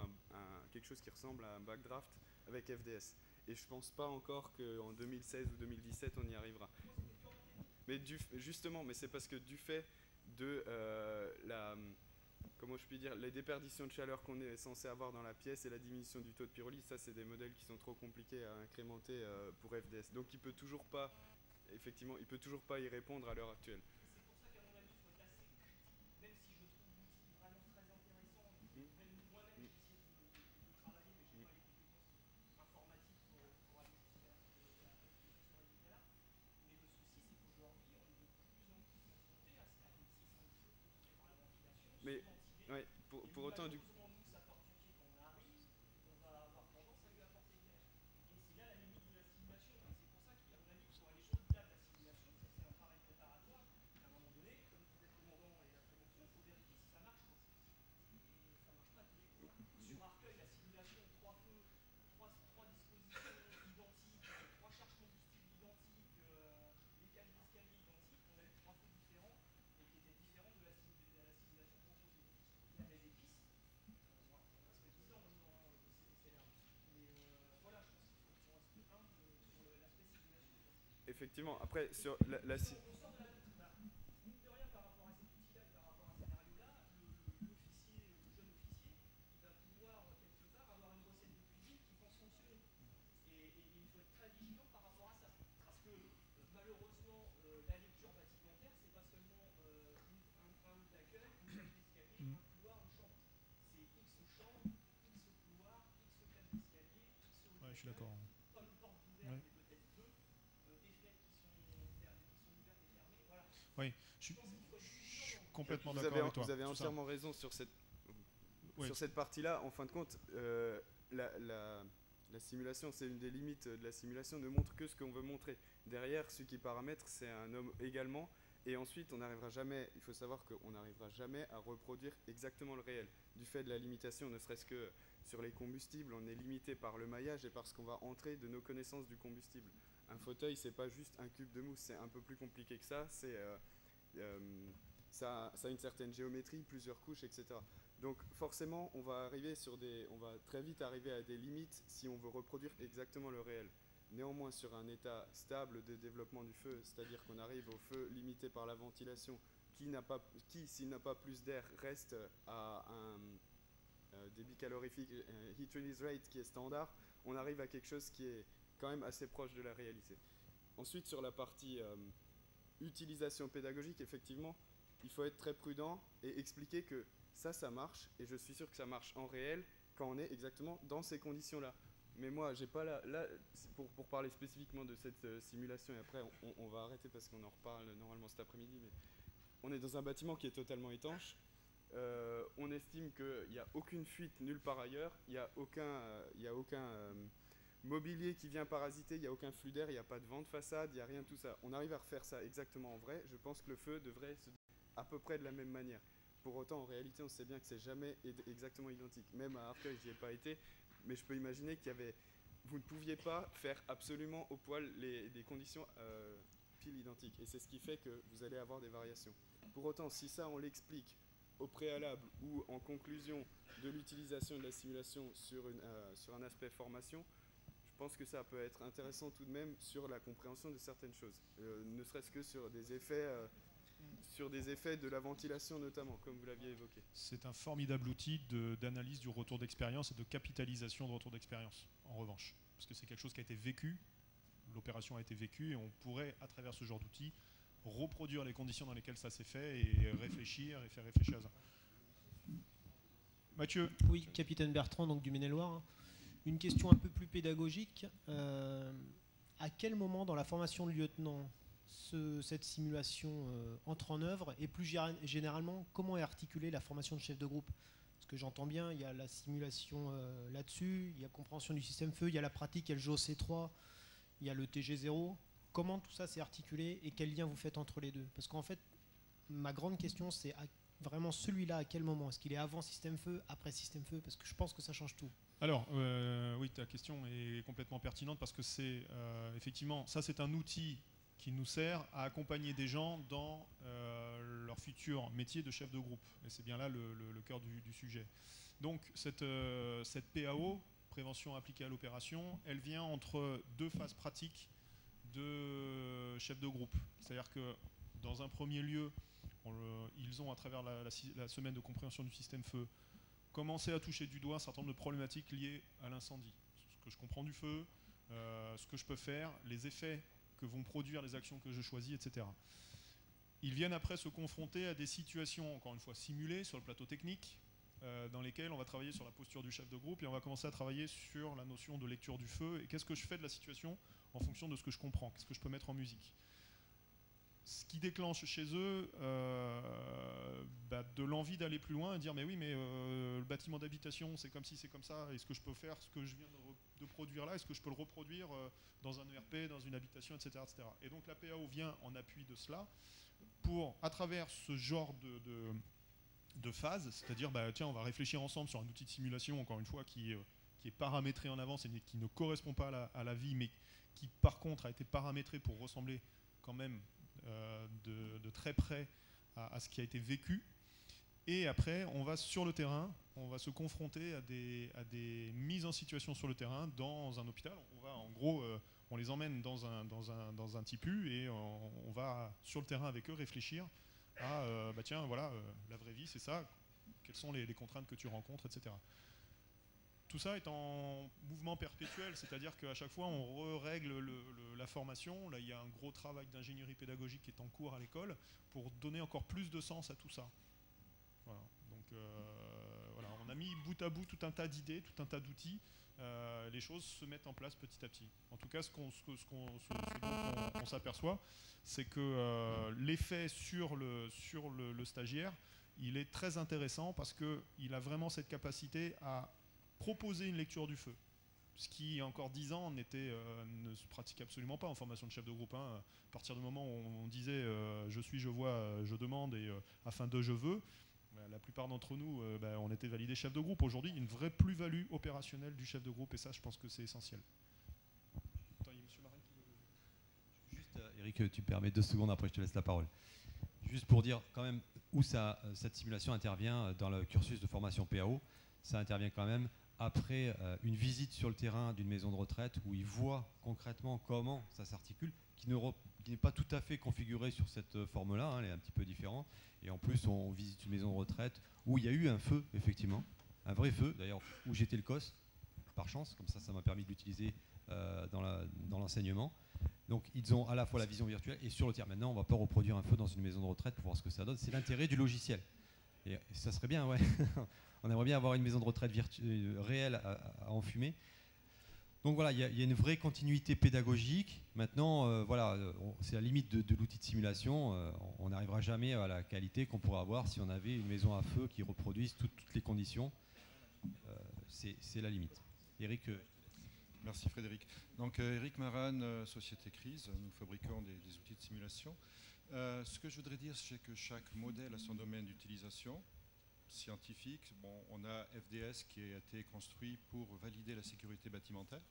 quelque chose qui ressemble à un backdraft avec FDS. Et je pense pas encore qu'en 2016 ou 2017 on y arrivera. Mais justement, mais c'est parce que du fait de euh, la, comment je puis dire, les déperditions de chaleur qu'on est censé avoir dans la pièce et la diminution du taux de pyrolyse, ça c'est des modèles qui sont trop compliqués à incrémenter euh, pour FDS. Donc il peut toujours pas, effectivement, il peut toujours pas y répondre à l'heure actuelle. Mais ouais, pour, pour effectivement, après, sur la, la si- Ouais, je suis d'accord. Ouais. Oui, je suis, je suis complètement vous d'accord avez, avec toi. vous avez sur ça. entièrement raison sur cette, Oui. sur cette partie-là. En fin de compte, euh, la, la- la simulation, c'est une des limites de la simulation, ne montre que ce qu'on veut montrer. Derrière, celui qui paramètre, c'est un homme également. Et ensuite, on n'arrivera jamais, il faut savoir qu'on n'arrivera jamais à reproduire exactement le réel. Du fait de la limitation, ne serait-ce que sur les combustibles, on est limité par le maillage et par ce qu'on va entrer de nos connaissances du combustible. Un fauteuil, c'est pas juste un cube de mousse, c'est un peu plus compliqué que ça. C'est euh, euh, ça, a une certaine géométrie, plusieurs couches, etc. Donc forcément, on va arriver sur des, on va très vite arriver à des limites si on veut reproduire exactement le réel. Néanmoins, sur un état stable de développement du feu, c'est-à-dire qu'on arrive au feu limité par la ventilation, qui n'a s'il n'a pas plus d'air reste à un euh, débit calorifique, euh, heat release rate qui est standard, on arrive à quelque chose qui est quand même assez proche de la réalité. Ensuite, sur la partie euh, utilisation pédagogique, effectivement, il faut être très prudent et expliquer que ça, ça marche, et je suis sûr que ça marche en réel quand on est exactement dans ces conditions-là. Mais moi, j'ai pas là, pour, pour parler spécifiquement de cette euh, simulation, et après on, va arrêter parce qu'on en reparle normalement cet après-midi, mais on est dans un bâtiment qui est totalement étanche. Euh, on estime qu'il n'y a aucune fuite nulle part ailleurs, il n'y a aucun, euh, y a aucun euh, mobilier qui vient parasiter, il n'y a aucun flux d'air, il n'y a pas de vent de façade, il n'y a rien de tout ça. On arrive à refaire ça exactement en vrai. Je pense que le feu devrait se à peu près de la même manière. Pour autant, en réalité, on sait bien que c'est jamais exactement identique. Même à Arcueil, j'y ai pas été, mais je peux imaginer qu'il y avait, vous ne pouviez pas faire absolument au poil les, des conditions euh, pile identiques. Et c'est ce qui fait que vous allez avoir des variations. Pour autant, si ça, on l'explique au préalable ou en conclusion de l'utilisation de la simulation sur, euh, un aspect formation, je pense que ça peut être intéressant tout de même sur la compréhension de certaines choses, Euh, ne serait-ce que sur des effets, euh, sur des effets de la ventilation notamment, comme vous l'aviez évoqué. C'est un formidable outil d'analyse du retour d'expérience et de capitalisation de retour d'expérience, en revanche. Parce que c'est quelque chose qui a été vécu, l'opération a été vécue, et on pourrait, à travers ce genre d'outil, reproduire les conditions dans lesquelles ça s'est fait et réfléchir et faire réfléchir à ça. Mathieu, Oui, capitaine Bertrand, donc du Maine-et-Loire. Une question un peu plus pédagogique. Euh, à quel moment dans la formation de lieutenant ce- cette simulation euh, entre en œuvre et plus généralement, comment est articulée la formation de chef de groupe? Parce que j'entends bien, il y a la simulation euh, là-dessus, il y a compréhension du système feu, il y a la pratique, il y a le JOC3, il y a le TG0. Comment tout ça s'est articulé et quel lien vous faites entre les deux? Parce qu'en fait, ma grande question, c'est vraiment celui-là à quel moment? Est-ce qu'il est avant système feu, après système feu? Parce que je pense que ça change tout. Alors, euh, oui, ta question est complètement pertinente parce que c'est effectivement, ça c'est un outil qui nous sert à accompagner des gens dans euh, leur futur métier de chef de groupe. Et c'est bien là le, cœur du, sujet. Donc, cette, euh, PAO prévention appliquée à l'opération, elle vient entre deux phases pratiques de chef de groupe. C'est-à-dire que dans un premier lieu, ils ont, à travers la, semaine de compréhension du système feu, commencé à toucher du doigt un certain nombre de problématiques liées à l'incendie. Ce que je comprends du feu, euh, ce que je peux faire, les effets que vont produire les actions que je choisis, etc. Ils viennent après se confronter à des situations, encore une fois, simulées sur le plateau technique, euh, dans lesquelles on va travailler sur la posture du chef de groupe et on va commencer à travailler sur la notion de lecture du feu et qu'est-ce que je fais de la situation en fonction de ce que je comprends, qu'est-ce que je peux mettre en musique ce qui déclenche chez eux euh, bah, de l'envie d'aller plus loin et dire mais oui mais euh, le bâtiment d'habitation c'est comme si c'est comme ça est-ce que je peux faire ce que je viens de, produire là est-ce que je peux le reproduire euh, dans un ERP dans une habitation etc., etc et donc la PAO vient en appui de cela pour à travers ce genre de, de, phase c'est-à-dire bah, tiens on va réfléchir ensemble sur un outil de simulation encore une fois qui, qui est paramétré en avance et qui ne correspond pas à la, vie mais qui par contre a été paramétré pour ressembler quand même euh, de, très près à, ce qui a été vécu. Et après, on va sur le terrain, on va se confronter à des, à des mises en situation sur le terrain dans un hôpital. On va, en gros, euh, on les emmène dans un, dans un, dans un TIPU et on, va sur le terrain avec eux réfléchir à, euh, bah tiens, voilà, la vraie vie, c'est ça. Quelles sont les, les, contraintes que tu rencontres, etc tout ça est en mouvement perpétuel, c'est-à-dire qu'à chaque fois on règle la formation. Là, il y a un gros travail d'ingénierie pédagogique qui est en cours à l'école pour donner encore plus de sens à tout ça. Donc euh, voilà, on a mis bout à bout tout un tas d'idées, tout un tas d'outils. Euh, les choses se mettent en place petit à petit. En tout cas, ce, qu'on, s'aperçoit, c'est que euh, l'effet sur, le, stagiaire, il est très intéressant parce qu'il a vraiment cette capacité à proposer une lecture du feu. Ce qui, il y a encore dix ans, euh, ne se pratique absolument pas en formation de chef de groupe. Hein. À partir du moment où on disait je suis, je vois, je demande et afin de je veux, la plupart d'entre nous, ben, on était validé chef de groupe. Aujourd'hui, une vraie plus-value opérationnelle du chef de groupe et ça, je pense que c'est essentiel. Juste, Eric, tu permets deux secondes après, je te laisse la parole. Juste pour dire quand même où ça, cette simulation intervient dans le cursus de formation PAO. Ça intervient quand même après euh, une visite sur le terrain d'une maison de retraite où ils voient concrètement comment ça s'articule, qui n'est pas tout à fait configuré sur cette euh, forme-là, hein, elle est un petit peu différente. Et en plus, on visite une maison de retraite où il y a eu un feu, effectivement, un vrai feu, d'ailleurs, où j'étais le COS, par chance, comme ça, ça m'a permis de l'utiliser euh, dans l'enseignement. Donc, ils ont à la fois la vision virtuelle et sur le terrain. Maintenant, on ne va pas reproduire un feu dans une maison de retraite pour voir ce que ça donne. C'est l'intérêt du logiciel. Et ça serait bien, ouais. <laughs> On aimerait bien avoir une maison de retraite euh, réelle à, enfumer. Donc voilà, il y, a une vraie continuité pédagogique. Maintenant, euh, voilà, euh, c'est la limite de, l'outil de simulation. on n'arrivera jamais à la qualité qu'on pourrait avoir si on avait une maison à feu qui reproduise toutes les conditions. c'est la limite. Eric Merci Frédéric. Donc Eric Maran, Société Crise, nous fabriquons des outils de simulation. ce que je voudrais dire, c'est que chaque modèle a son domaine d'utilisation scientifique. Bon, on a FDS qui a été construit pour valider la sécurité bâtimentale.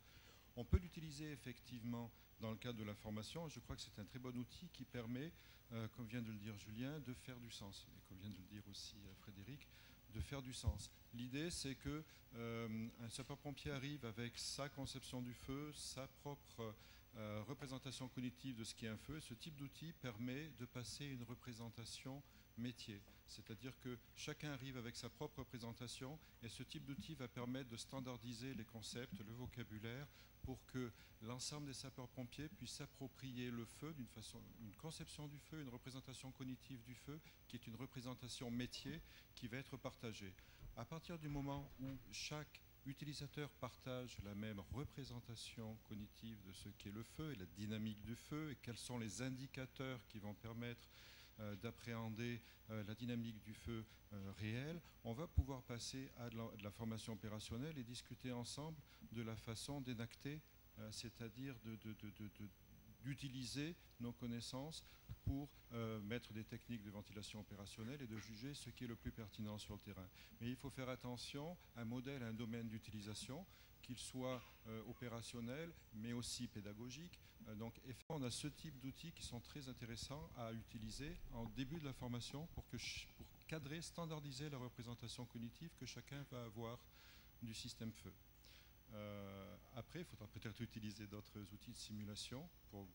On peut l'utiliser effectivement dans le cadre de la formation. Je crois que c'est un très bon outil qui permet, euh, comme vient de le dire Julien, de faire du sens. Et comme vient de le dire aussi euh, Frédéric, de faire du sens. L'idée, c'est que euh, un sapeur-pompier arrive avec sa conception du feu, sa propre représentation cognitive de ce qu'est un feu. Ce type d'outil permet de passer une représentation métier. C'est-à-dire que chacun arrive avec sa propre présentation et ce type d'outil va permettre de standardiser les concepts, le vocabulaire, pour que l'ensemble des sapeurs-pompiers puissent s'approprier le feu d'une façon, une conception du feu, une représentation cognitive du feu, qui est une représentation métier qui va être partagée. À partir du moment où chaque utilisateur partage la même représentation cognitive de ce qu'est le feu et la dynamique du feu et quels sont les indicateurs qui vont permettre d'appréhender euh, la dynamique du feu euh, réel, on va pouvoir passer à de la, formation opérationnelle et discuter ensemble de la façon d'énacter, c'est-à-dire d'utiliser nos connaissances pour mettre des techniques de ventilation opérationnelle et de juger ce qui est le plus pertinent sur le terrain. Mais il faut faire attention, un modèle, un domaine d'utilisation, qu'il soit euh, opérationnel, mais aussi pédagogique. Euh, donc, on a ce type d'outils qui sont très intéressants à utiliser en début de la formation pour, que, pour cadrer, standardiser la représentation cognitive que chacun va avoir du système feu. Euh, après, il faudra peut-être utiliser d'autres outils de simulation pour,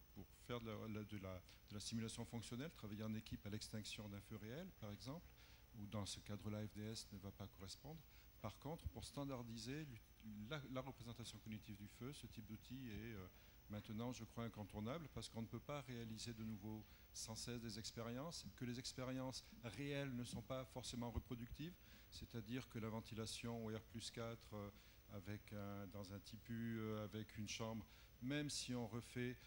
faire de la, simulation fonctionnelle, travailler en équipe à l'extinction d'un feu réel, par exemple, ou dans ce cadre-là, FDS ne va pas correspondre. Par contre, pour standardiser la, représentation cognitive du feu, ce type d'outil est euh, maintenant, je crois, incontournable parce qu'on ne peut pas réaliser de nouveau sans cesse des expériences, que les expériences réelles ne sont pas forcément reproductives, c'est-à-dire que la ventilation au R 4 euh, avec dans un TIPU euh, avec une chambre, même si on refait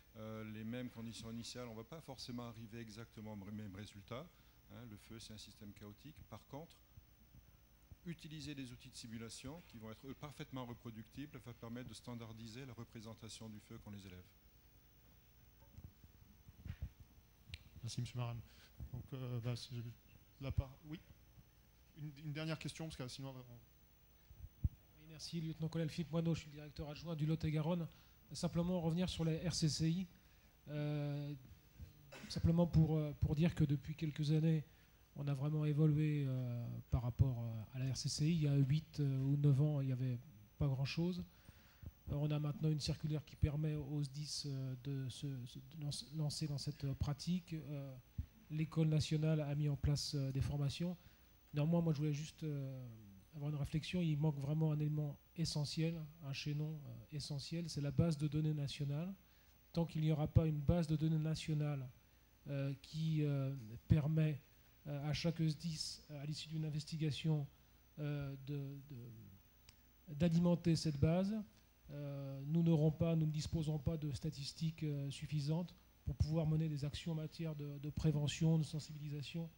les mêmes conditions initiales, on ne va pas forcément arriver exactement au même résultat. Hein. le feu, c'est un système chaotique. Par contre, utiliser des outils de simulation qui vont être parfaitement reproductibles va permettre de standardiser la représentation du feu qu'ont les élèves. Merci M. Maran. Euh, bah, la part. Oui une, dernière question, parce que sinon. Merci, lieutenant-colonel Philippe Moineau, je suis le directeur adjoint du Lot-et-Garonne. Simplement revenir sur les RCCI. Euh, simplement pour, euh, pour dire que depuis quelques années, on a vraiment évolué euh, par rapport à la RCCI. Il y a 8 euh, ou 9 ans, il n'y avait pas grand-chose. On a maintenant une circulaire qui permet aux SDIS de se, lancer dans cette pratique. L'école nationale a mis en place des formations. Néanmoins, moi, je voulais juste avoir une réflexion. Il manque vraiment un élément essentiel, un chaînon essentiel, c'est la base de données nationale. Tant qu'il n'y aura pas une base de données nationale qui permet euh, à chaque SDIS, à l'issue d'une investigation, euh, d'alimenter cette base. Euh, nous n'aurons pas, nous ne disposons pas de statistiques suffisantes pour pouvoir mener des actions en matière de, prévention, de sensibilisation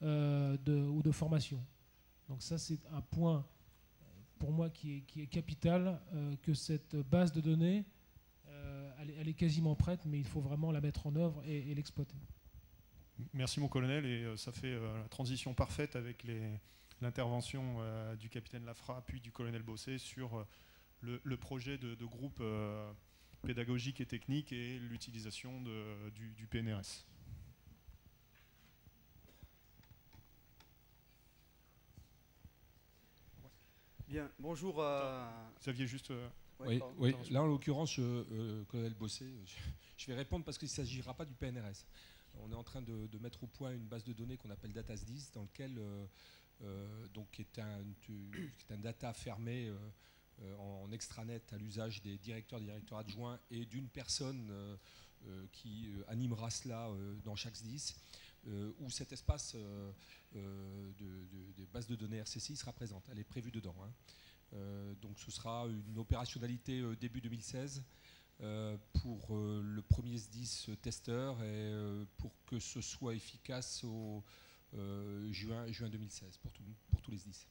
ou de formation. Donc ça, c'est un point pour moi qui est, capital, que cette base de données, elle, est quasiment prête, mais il faut vraiment la mettre en œuvre et l'exploiter. Merci mon colonel, et euh, ça fait euh, la transition parfaite avec l'intervention euh, du capitaine Lafra puis du colonel Bossé sur le, projet de, groupe pédagogique et technique et l'utilisation du, PNRS. Bien, bonjour à... Xavier, juste... oui, là en l'occurrence, colonel Bossé, <laughs> je vais répondre parce qu'il ne s'agira pas du PNRS on est en train de, mettre au point une base de données qu'on appelle DataSDIS, dans lequel euh, euh, donc est un, est un data fermé euh, en, extranet à l'usage des directeurs, directeurs adjoints et d'une personne qui animera cela dans chaque SDIS, où cet espace de, base de données RCCI sera présente. Elle est prévue dedans. Hein. donc ce sera une opérationnalité début 2016 euh, pour euh, le premier SDIS testeur et euh, pour que ce soit efficace au juin, juin 2016 pour, pour tous les SDIS.